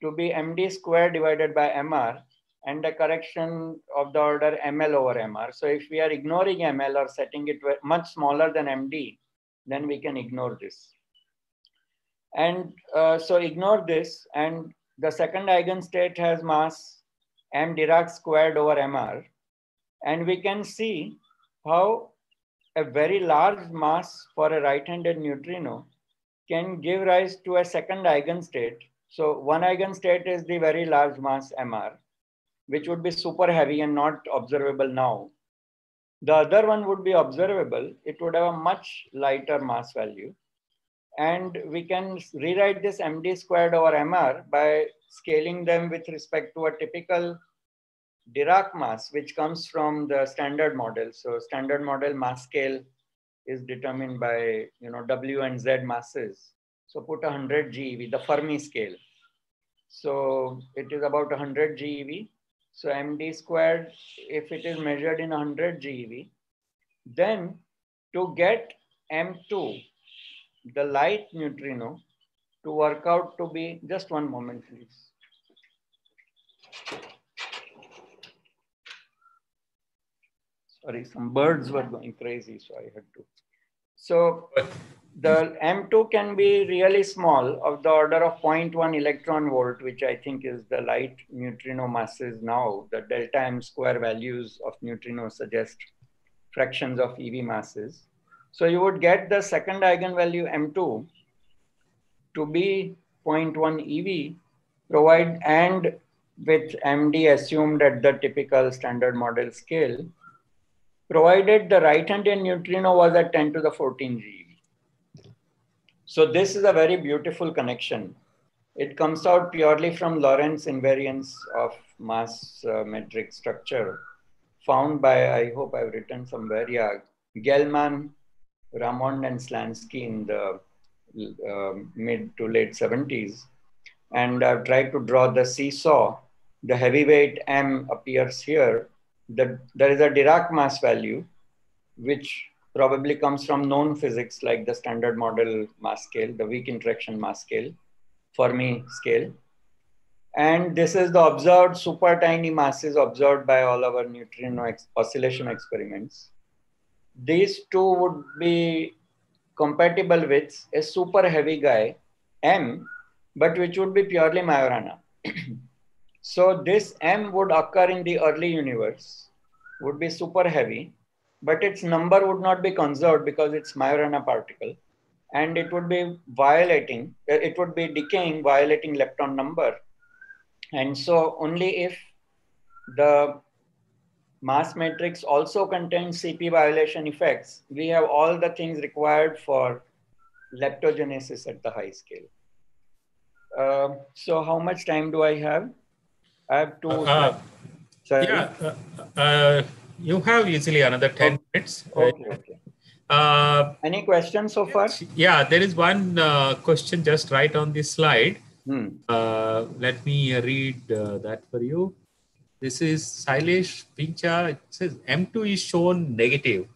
to be MD square divided by MR and a correction of the order ML over MR. So if we are ignoring ML or setting it much smaller than MD, then we can ignore this. And uh, so ignore this. And the second eigenstate has mass m Dirac squared over mr. And we can see how a very large mass for a right-handed neutrino can give rise to a second eigenstate. So one eigenstate is the very large mass mr, which would be super heavy and not observable now. The other one would be observable. It would have a much lighter mass value. And we can rewrite this md squared over mr by scaling them with respect to a typical Dirac mass, which comes from the standard model. So standard model mass scale is determined by you know W and Z masses. So put 100 GeV, the Fermi scale. So it is about 100 GeV. So MD squared, if it is measured in 100 GeV, then to get M2, the light neutrino to work out to be, just one moment please. Sorry, some birds were going crazy, so I had to. So the M2 can be really small of the order of 0.1 electron volt, which I think is the light neutrino masses now. The delta M square values of neutrinos suggest fractions of EV masses. So you would get the second eigenvalue M2 to be 0.1 EV provide and with MD assumed at the typical standard model scale, provided the right-handed neutrino was at 10 to the 14 GeV. So this is a very beautiful connection. It comes out purely from Lorentz invariance of mass uh, metric structure found by, I hope I've written somewhere, yeah, Gell-Mann, Ramond and Slansky in the uh, mid to late 70s. And I've tried to draw the seesaw. The heavyweight M appears here. The, there is a Dirac mass value, which probably comes from known physics like the standard model mass scale, the weak interaction mass scale, Fermi scale. And this is the observed super tiny masses observed by all our neutrino ex oscillation experiments these two would be compatible with a super heavy guy, M, but which would be purely Majorana. so this M would occur in the early universe, would be super heavy, but its number would not be conserved because it's Majorana particle. And it would be violating, uh, it would be decaying, violating lepton number. And so only if the mass matrix also contains CP violation effects, we have all the things required for leptogenesis at the high scale. Uh, so how much time do I have? I have two. Uh, Sorry. Yeah, uh, uh, you have easily another 10 minutes. Okay, okay. Uh, Any questions so far? Yeah, there is one question just right on this slide. Hmm. let me read that for you. This is Sailesh Pincha. It says M2 is shown negative.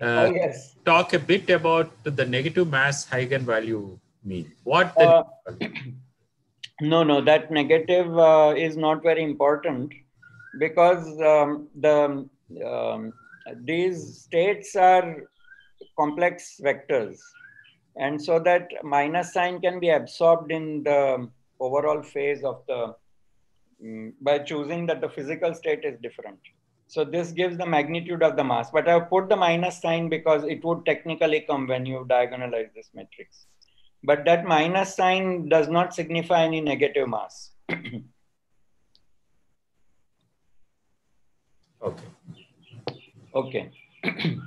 Uh, oh, yes. Talk a bit about the negative mass eigenvalue mean. What? Uh, no, no, that negative uh, is not very important because um, the um, these states are complex vectors, and so that minus sign can be absorbed in the overall phase of the by choosing that the physical state is different. So this gives the magnitude of the mass, but I've put the minus sign because it would technically come when you diagonalize this matrix. But that minus sign does not signify any negative mass. okay. Okay.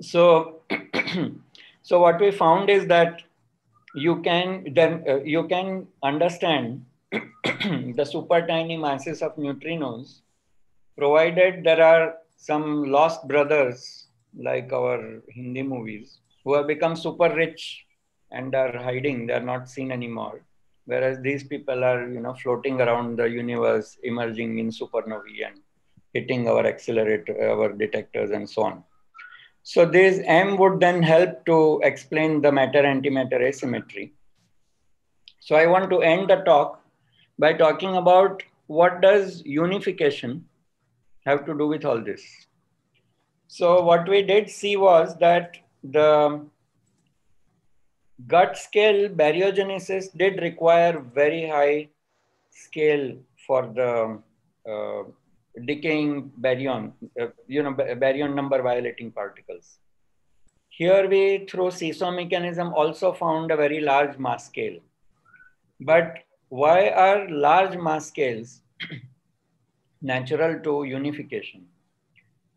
so, so what we found is that you can then uh, you can understand the super tiny masses of neutrinos, provided there are some lost brothers like our Hindi movies who have become super rich and are hiding, they're not seen anymore. Whereas these people are, you know, floating around the universe, emerging in supernovae and hitting our accelerator, our detectors and so on. So this M would then help to explain the matter-antimatter asymmetry. So I want to end the talk by talking about what does unification have to do with all this. So what we did see was that the gut scale baryogenesis did require very high scale for the uh, decaying baryon, uh, you know, baryon number violating particles. Here we, through seesaw mechanism, also found a very large mass scale. But why are large mass scales natural to unification?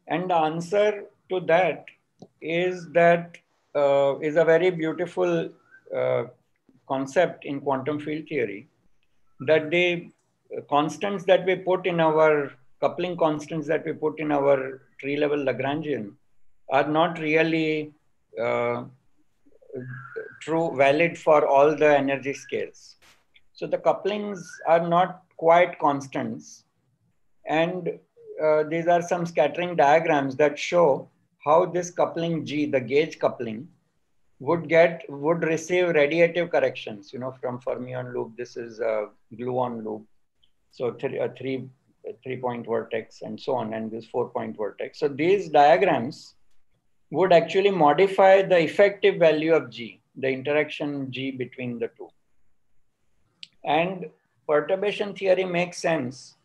And the answer to that is that uh, is a very beautiful uh, concept in quantum field theory that the constants that we put in our coupling constants that we put in our tree level Lagrangian are not really uh, true valid for all the energy scales. So the couplings are not quite constants. And uh, these are some scattering diagrams that show how this coupling G, the gauge coupling, would get would receive radiative corrections. You know, from fermion loop, this is a gluon loop. So th a three a three point vertex and so on, and this four point vertex. So these diagrams would actually modify the effective value of G, the interaction G between the two. And perturbation theory makes sense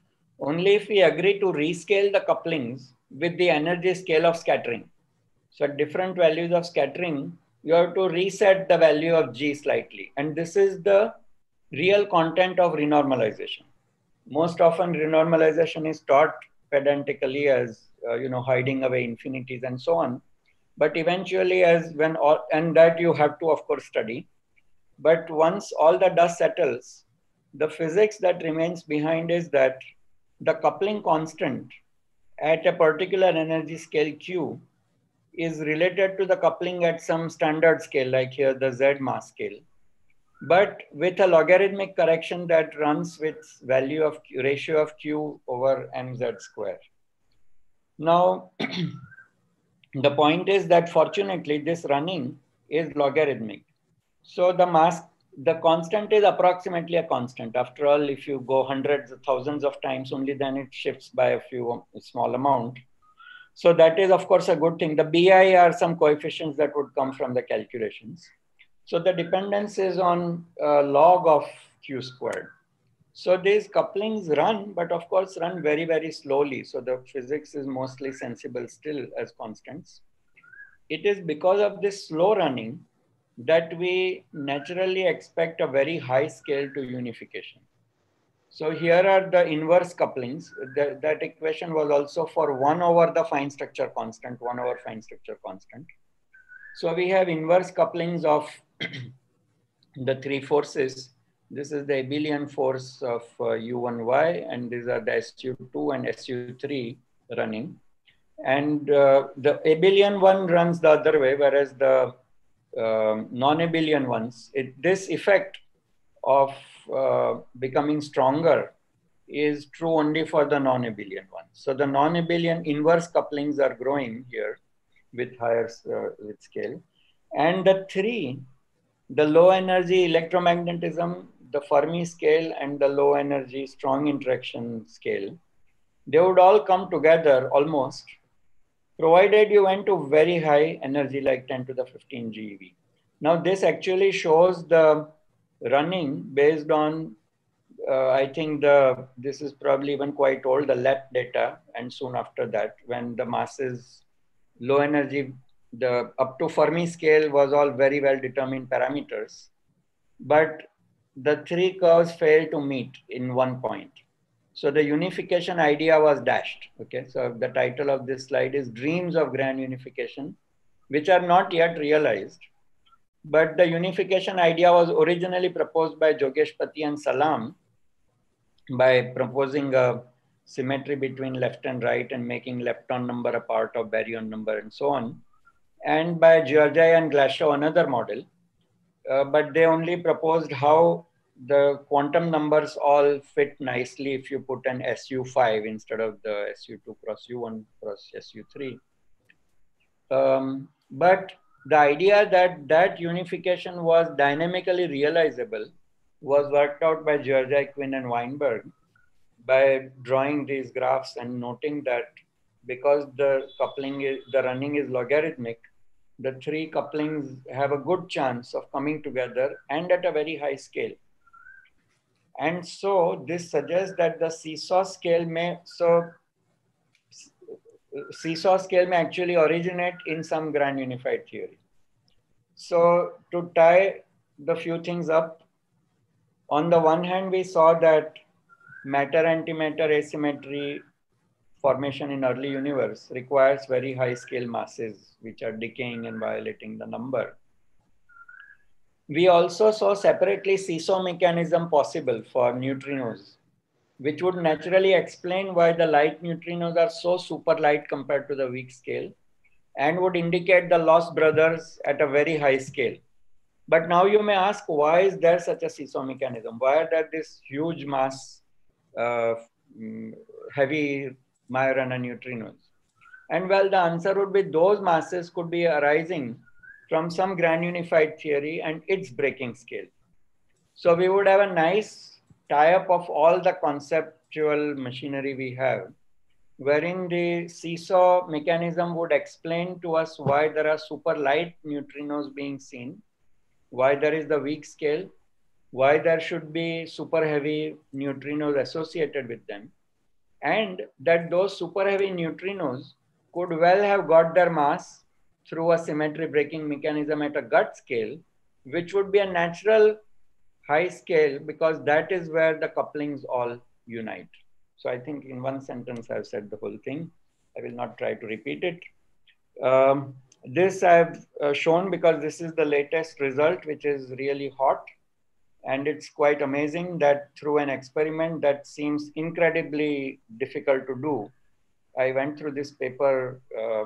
only if we agree to rescale the couplings with the energy scale of scattering. So at different values of scattering, you have to reset the value of G slightly. And this is the real content of renormalization. Most often renormalization is taught pedantically as, uh, you know, hiding away infinities and so on. But eventually as when all, and that you have to of course study. But once all the dust settles, the physics that remains behind is that the coupling constant at a particular energy scale Q is related to the coupling at some standard scale, like here the Z mass scale, but with a logarithmic correction that runs with value of Q, ratio of Q over mz square. Now, the point is that fortunately this running is logarithmic. So the mass, the constant is approximately a constant. After all, if you go hundreds thousands of times, only then it shifts by a few a small amount. So that is, of course, a good thing. The BI are some coefficients that would come from the calculations. So the dependence is on uh, log of Q squared. So these couplings run, but of course run very, very slowly. So the physics is mostly sensible still as constants. It is because of this slow running that we naturally expect a very high scale to unification. So here are the inverse couplings. The, that equation was also for one over the fine structure constant, one over fine structure constant. So we have inverse couplings of the three forces. This is the abelian force of uh, U1Y, and these are the SU2 and SU3 running. And uh, the abelian one runs the other way, whereas the um, non-abelian ones, it, this effect of uh, becoming stronger is true only for the non-abelian ones. So the non-abelian inverse couplings are growing here with higher uh, with scale. And the three, the low energy electromagnetism, the Fermi scale and the low energy strong interaction scale, they would all come together almost, provided you went to very high energy like 10 to the 15 GeV. Now this actually shows the running based on uh, I think the this is probably even quite old, the LEP data, and soon after that, when the masses low energy, the up to Fermi scale was all very well determined parameters, but the three curves fail to meet in one point. So the unification idea was dashed. Okay, so the title of this slide is Dreams of Grand Unification, which are not yet realized but the unification idea was originally proposed by Jogesh Pati and Salam by proposing a symmetry between left and right and making lepton number a part of baryon number and so on. And by Georgi and Glashow, another model. Uh, but they only proposed how the quantum numbers all fit nicely if you put an SU5 instead of the SU2 cross U1 cross SU3. Um, but the idea that that unification was dynamically realizable was worked out by Georgi, Quinn, and Weinberg by drawing these graphs and noting that because the coupling is the running is logarithmic, the three couplings have a good chance of coming together and at a very high scale. And so this suggests that the seesaw scale may, so seesaw scale may actually originate in some grand unified theory. So to tie the few things up, on the one hand, we saw that matter antimatter asymmetry formation in early universe requires very high scale masses which are decaying and violating the number. We also saw separately seesaw mechanism possible for neutrinos, which would naturally explain why the light neutrinos are so super light compared to the weak scale and would indicate the lost brothers at a very high scale. But now you may ask, why is there such a seesaw mechanism? Why are there this huge mass, uh, heavy Majorana neutrinos? And well, the answer would be those masses could be arising from some grand unified theory and its breaking scale. So we would have a nice tie-up of all the conceptual machinery we have, wherein the seesaw mechanism would explain to us why there are super light neutrinos being seen, why there is the weak scale, why there should be super heavy neutrinos associated with them, and that those super heavy neutrinos could well have got their mass through a symmetry breaking mechanism at a gut scale, which would be a natural high scale because that is where the couplings all unite. So I think in one sentence I've said the whole thing. I will not try to repeat it. Um, this I've uh, shown because this is the latest result, which is really hot. And it's quite amazing that through an experiment that seems incredibly difficult to do, I went through this paper uh,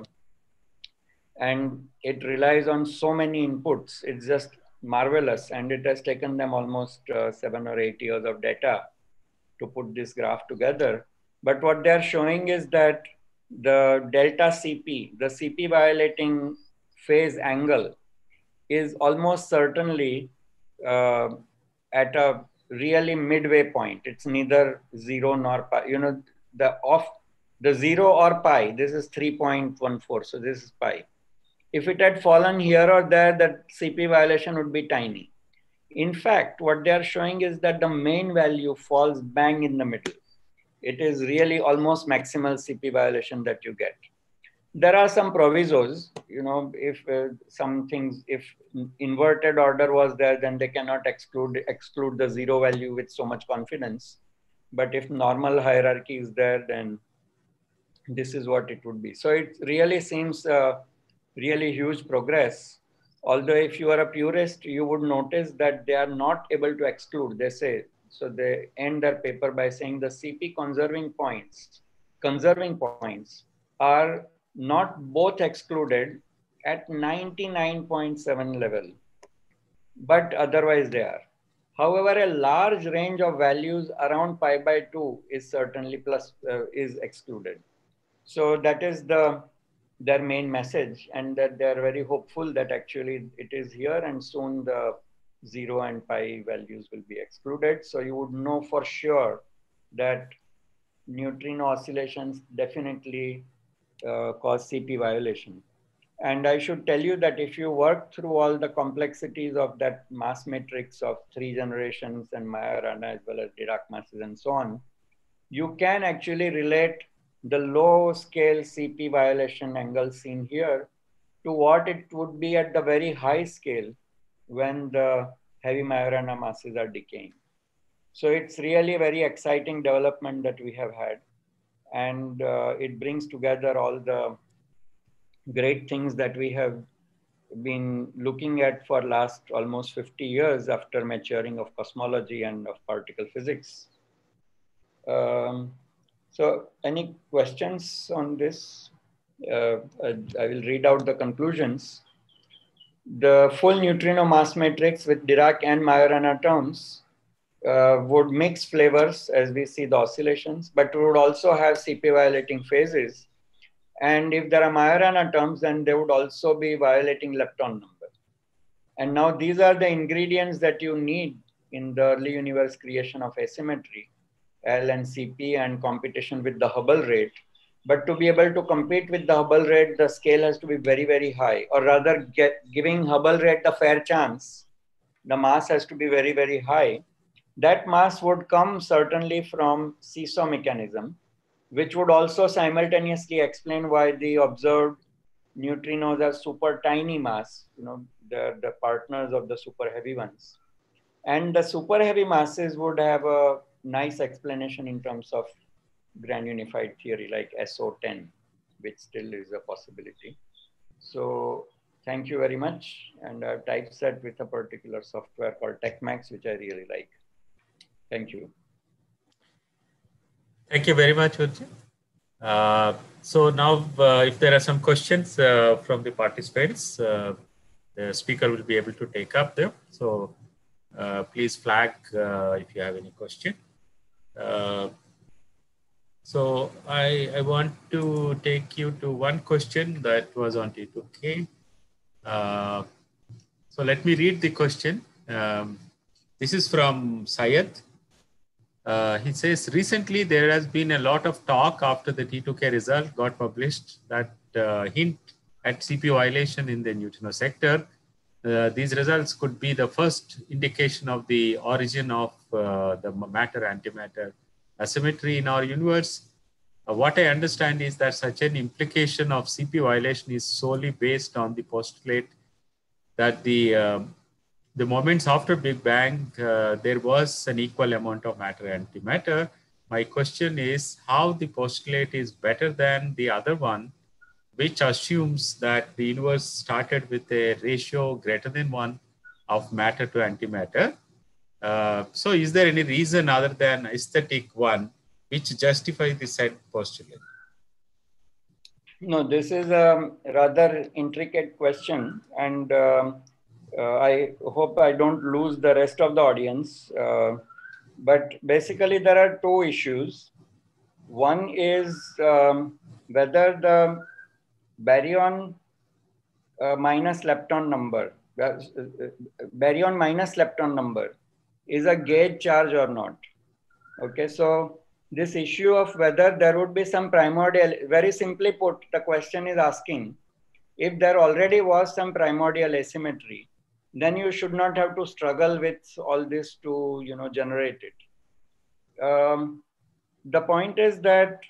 and it relies on so many inputs. It's just marvelous. And it has taken them almost uh, seven or eight years of data to put this graph together. But what they're showing is that the delta CP, the CP violating phase angle, is almost certainly uh, at a really midway point. It's neither zero nor pi. You know, the off the zero or pi, this is 3.14. So this is pi if it had fallen here or there, that CP violation would be tiny. In fact, what they are showing is that the main value falls bang in the middle. It is really almost maximal CP violation that you get. There are some provisos, you know, if uh, some things, if inverted order was there, then they cannot exclude, exclude the zero value with so much confidence. But if normal hierarchy is there, then this is what it would be. So it really seems uh, really huge progress. Although if you are a purist, you would notice that they are not able to exclude, they say. So they end their paper by saying the CP conserving points, conserving points are not both excluded at 99.7 level, but otherwise they are. However, a large range of values around pi by 2 is certainly plus uh, is excluded. So that is the their main message and that they're very hopeful that actually it is here and soon the zero and pi values will be excluded. So you would know for sure that neutrino oscillations definitely uh, cause CP violation. And I should tell you that if you work through all the complexities of that mass matrix of three generations and Majorana as well as Dirac masses and so on, you can actually relate the low scale CP violation angle seen here to what it would be at the very high scale when the heavy Majorana masses are decaying. So it's really a very exciting development that we have had. And uh, it brings together all the great things that we have been looking at for last almost 50 years after maturing of cosmology and of particle physics. Um, so any questions on this? Uh, I will read out the conclusions. The full neutrino mass matrix with Dirac and Majorana terms uh, would mix flavors as we see the oscillations, but would also have CP violating phases. And if there are Majorana terms, then they would also be violating lepton number. And now these are the ingredients that you need in the early universe creation of asymmetry, L and CP and competition with the Hubble rate. But to be able to compete with the Hubble rate, the scale has to be very, very high, or rather get, giving Hubble rate the fair chance, the mass has to be very, very high. That mass would come certainly from seesaw mechanism, which would also simultaneously explain why the observed neutrinos are super tiny mass, you know, the, the partners of the super heavy ones. And the super heavy masses would have a nice explanation in terms of grand unified theory like SO10, which still is a possibility. So thank you very much. And I've typeset with a particular software called TeXmacs, which I really like. Thank you. Thank you very much. Uh, so now, uh, if there are some questions uh, from the participants, uh, the speaker will be able to take up them. So uh, please flag uh, if you have any question. So I, I want to take you to one question that was on T2K. Uh, so let me read the question. Um, this is from Syed. Uh, he says recently there has been a lot of talk after the T2K result got published that uh, hint at CP violation in the neutrino sector. Uh, these results could be the first indication of the origin of uh, the matter antimatter asymmetry in our universe. Uh, what I understand is that such an implication of CP violation is solely based on the postulate that the um, the moments after Big Bang, uh, there was an equal amount of matter antimatter. My question is how the postulate is better than the other one, which assumes that the universe started with a ratio greater than one of matter to antimatter. Uh, so is there any reason other than aesthetic one which justifies the said postulate? No, this is a rather intricate question and um, uh, I hope I don't lose the rest of the audience. Uh, but basically, there are two issues. One is um, whether the baryon uh, minus lepton number, uh, baryon minus lepton number. Is a gauge charge or not. Okay, so this issue of whether there would be some primordial, very simply put, the question is asking if there already was some primordial asymmetry, then you should not have to struggle with all this to you know generate it. Um, the point is that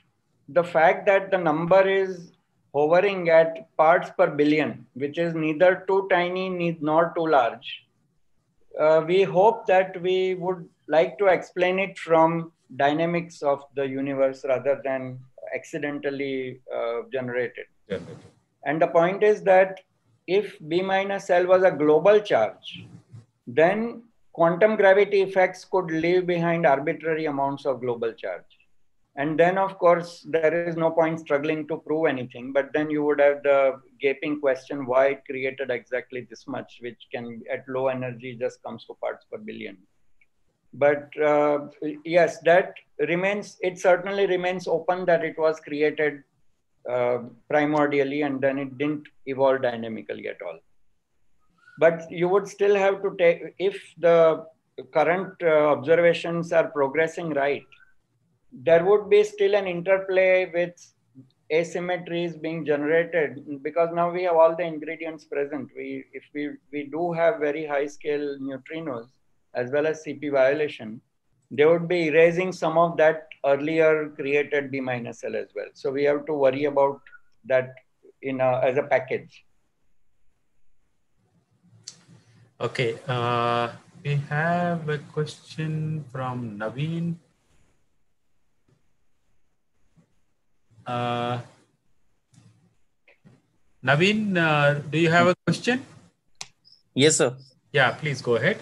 the fact that the number is hovering at parts per billion which is neither too tiny nor too large uh, we hope that we would like to explain it from dynamics of the universe rather than accidentally uh, generated. And the point is that if B minus L was a global charge, then quantum gravity effects could leave behind arbitrary amounts of global charge. And then, of course, there is no point struggling to prove anything, but then you would have the gaping question why it created exactly this much, which can at low energy just comes to parts per billion. But uh, yes, that remains, it certainly remains open that it was created uh, primordially and then it didn't evolve dynamically at all. But you would still have to take, if the current uh, observations are progressing right, there would be still an interplay with asymmetries being generated because now we have all the ingredients present. We, if we, we do have very high scale neutrinos as well as CP violation, they would be erasing some of that earlier created B minus L as well. So we have to worry about that in a, as a package. Okay, uh, we have a question from Naveen. Uh, Naveen, uh, do you have a question? Yes, sir. Yeah, please go ahead.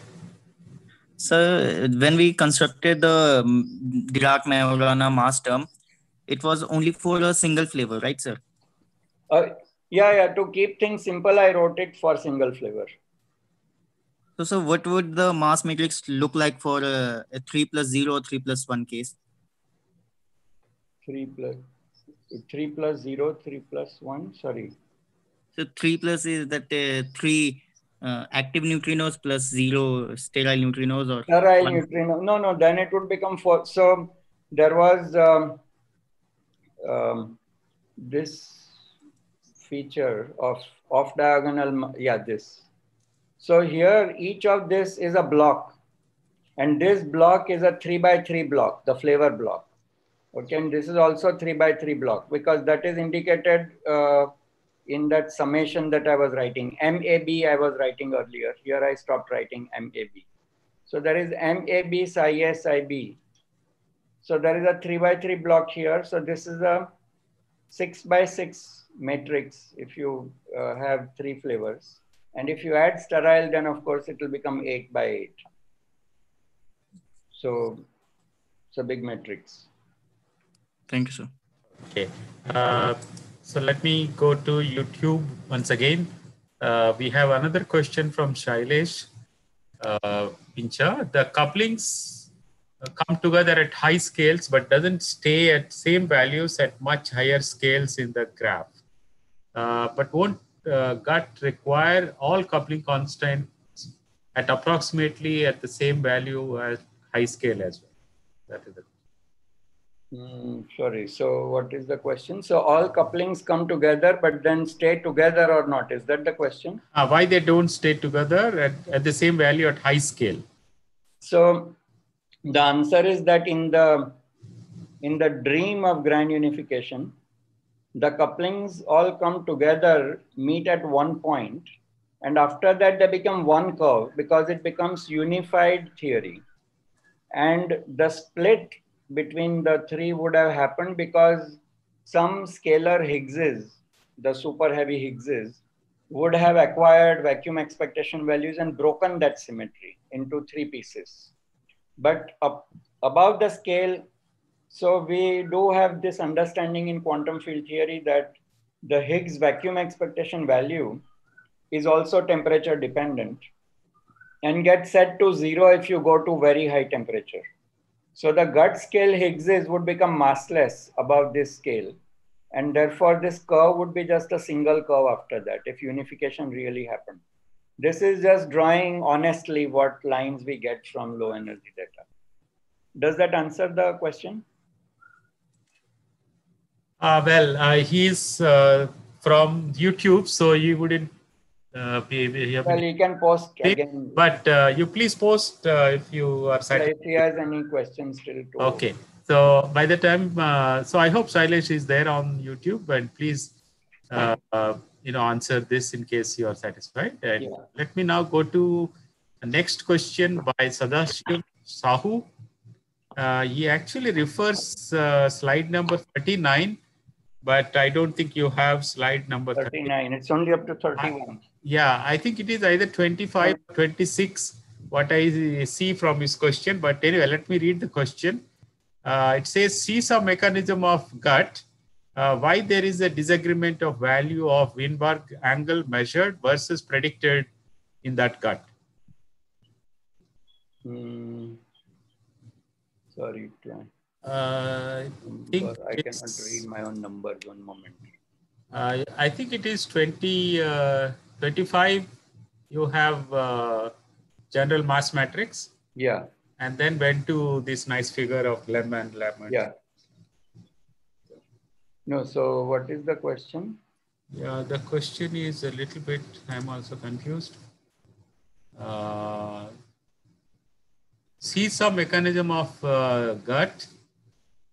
So when we constructed the um, Dirac-Majorana mass term, it was only for a single flavor, right, sir? Uh, yeah, yeah. To keep things simple, I wrote it for single flavor. So, so what would the mass matrix look like for a, a 3 plus 0 or 3 plus 1 case? 3 plus 3 plus 0, 3 plus 1, sorry. So 3 plus is that uh, 3 uh, active neutrinos plus 0 sterile neutrinos or? Sterile neutrino. No, no, then it would become 4. So there was um, um, this feature of off diagonal, yeah, this. So here, each of this is a block. And this block is a three by three block, the flavor block. Okay, and this is also three by three block because that is indicated uh, in that summation that I was writing. MAB I was writing earlier. Here I stopped writing MAB. So there is MAB, psi. So there is a three by three block here. So this is a six by six matrix if you uh, have three flavors. And if you add sterile, then of course it will become eight by eight. So it's a big matrix. Thank you, sir. Okay. Uh, so let me go to YouTube once again. Uh, we have another question from Shailesh uh, Pincha. The couplings uh, come together at high scales, but doesn't stay at same values at much higher scales in the graph. Uh, but won't uh, GUT require all coupling constants at approximately at the same value as high scale as well? That is the Mm, sorry. So what is the question? So all couplings come together, but then stay together or not? Is that the question? Uh, why they don't stay together at, at the same value at high scale? So the answer is that in the in the dream of grand unification, the couplings all come together, meet at one point, and after that they become one curve because it becomes unified theory. And the split between the three would have happened because some scalar Higgses, the super heavy Higgses, would have acquired vacuum expectation values and broken that symmetry into three pieces. But up, above the scale, so we do have this understanding in quantum field theory that the Higgs vacuum expectation value is also temperature dependent and gets set to zero if you go to very high temperature. So the GUT scale Higgses would become massless above this scale. And therefore, this curve would be just a single curve after that if unification really happened. This is just drawing honestly what lines we get from low energy data. Does that answer the question? Uh, well, uh, he's uh, from YouTube, so you wouldn't uh, Well, you can post again. But uh, you please post uh, if you are satisfied. If he has any questions still to. Okay. So by the time, uh, so I hope Shailesh is there on YouTube and please, uh, uh, you know, answer this in case you are satisfied. And Yeah. let me now go to the next question by Sadashiv Sahu. Uh, he actually refers uh, slide number 39, but I don't think you have slide number 30. 39. It's only up to 31. Yeah, I think it is either 25 or 26, what I see from his question. But anyway, let me read the question. Uh, it says, seesaw mechanism of GUT. Uh, why there is a disagreement of value of Weinberg angle measured versus predicted in that GUT. Hmm. Sorry, Uh, think. I cannot read my own numbers. One moment. uh, I think it is 20, uh, 25. You have uh, general mass matrix Yeah, and then went to this nice figure of Lem and Lemon. yeah. No, so what is the question? Yeah, the question is a little bit, I'm also confused. Uh, seesaw mechanism of uh, GUT.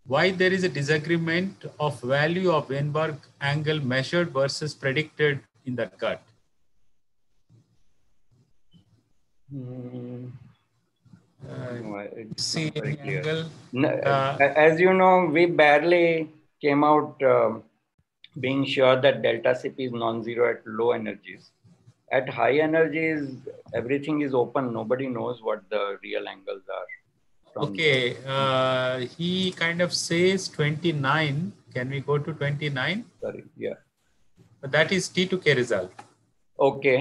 Why there is a disagreement of value of Weinberg angle measured versus predicted in that GUT? Uh, no, see not very any clear. angle? No, Uh, as you know, we barely came out um being sure that delta CP is non-zero at low energies. at high energies, everything is open. Nobody knows what the real angles are. Okay, uh, he kind of says 29. Can we go to 29? Sorry. Yeah. That is T2K result. Okay.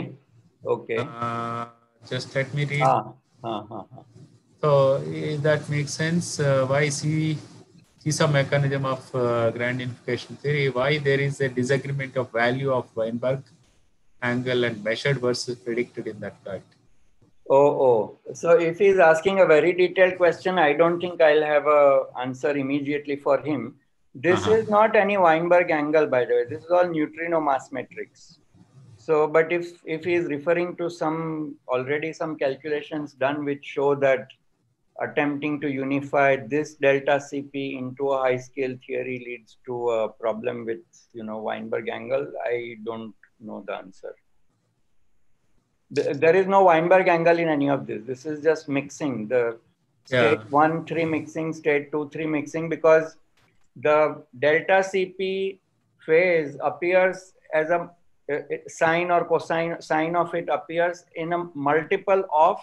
Okay. Uh, just let me read. Ah, ah, ah, ah. So that makes sense. Uh, why see seesaw mechanism of uh, grand unification theory? Why there is a disagreement of value of Weinberg angle and measured versus predicted in that plot? Oh, oh. So if he's asking a very detailed question, I don't think I'll have a answer immediately for him. This Uh-huh. is not any Weinberg angle, by the way. This is all neutrino mass matrix. So, but if if he is referring to some already some calculations done which show that attempting to unify this delta CP into a high scale theory leads to a problem with you know Weinberg angle, I don't know the answer. There is no Weinberg angle in any of this. This is just mixing the state Yeah. one, three mixing, state two, three mixing because the delta CP phase appears as a sine or cosine sine of it appears in a multiple of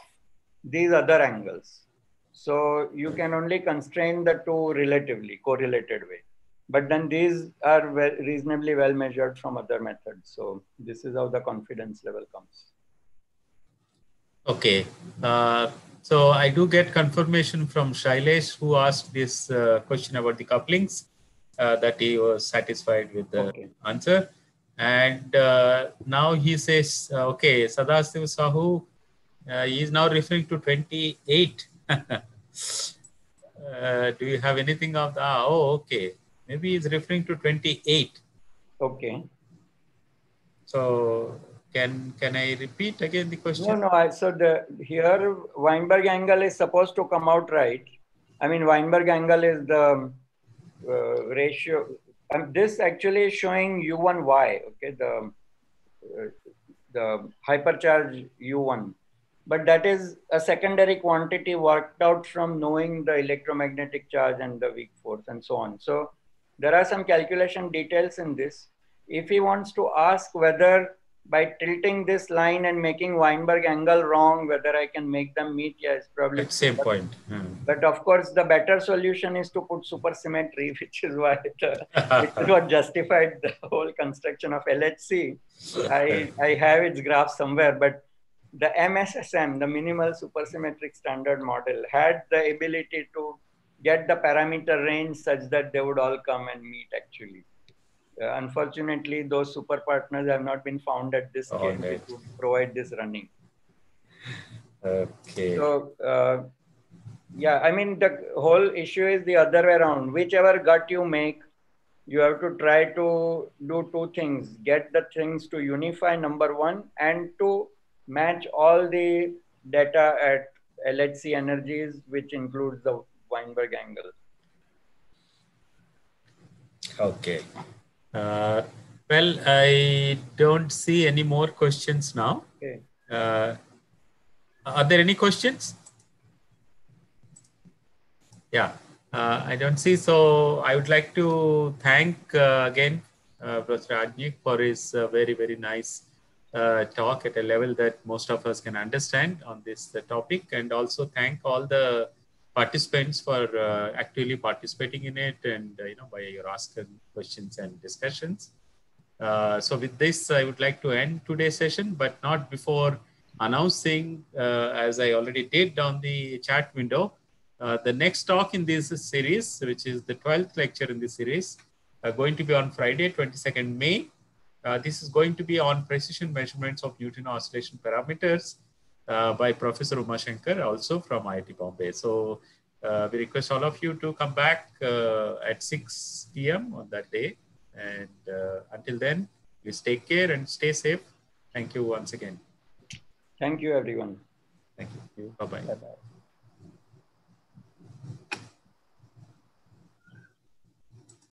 these other angles. So you can only constrain the two relatively correlated way. But then these are well, reasonably well measured from other methods. So this is how the confidence level comes. Okay. Uh, so I do get confirmation from Shailesh who asked this uh, question about the couplings uh, that he was satisfied with the Okay. answer. And uh, now he says, uh, okay, Sadasiv Sahu, uh, he is now referring to 28. uh, do you have anything of the, ah, oh, okay. Maybe he's referring to 28. Okay. So can can I repeat again the question? No, no. I, so the here Weinberg angle is supposed to come out right. I mean, Weinberg angle is the uh, ratio. And this actually is showing u1y. Okay, the uh, the hypercharge u1, but that is a secondary quantity worked out from knowing the electromagnetic charge and the weak force and so on. So there are some calculation details in this. If he wants to ask whether by tilting this line and making Weinberg angle wrong, whether I can make them meet, yeah, it's probably. At same point. Hmm. But of course, the better solution is to put supersymmetry, which is why it, uh, is what justified the whole construction of LHC. I, I have its graph somewhere, but the MSSM, the minimal supersymmetric standard model, had the ability to get the parameter range such that they would all come and meet actually. Uh, unfortunately, those super partners have not been found at this Oh, scale to provide this running. Okay. So, uh, yeah, I mean, the whole issue is the other way around. Whichever GUT you make, you have to try to do two things get the things to unify, number one, and to match all the data at LHC energies, which includes the Weinberg angle. Okay. Uh, well, I don't see any more questions now. Okay. Uh, are there any questions? Yeah, uh, I don't see. So I would like to thank uh, again uh, Professor Yajnik for his uh, very, very nice uh, talk at a level that most of us can understand on this topic, and also thank all the participants for uh, actively participating in it and uh, you know by your asking questions and discussions. Uh, so with this, I would like to end today's session, but not before announcing, uh, as I already did on the chat window, uh, the next talk in this series, which is the 12th lecture in this series, uh, going to be on Friday, 22nd May. This is going to be on precision measurements of neutrino oscillation parameters uh, by Professor Uma Shankar, also from IIT Bombay. So uh, we request all of you to come back uh, at 6 p.m. on that day. And uh, until then, please take care and stay safe. Thank you once again. Thank you, everyone. Thank you. Bye bye. Bye-bye.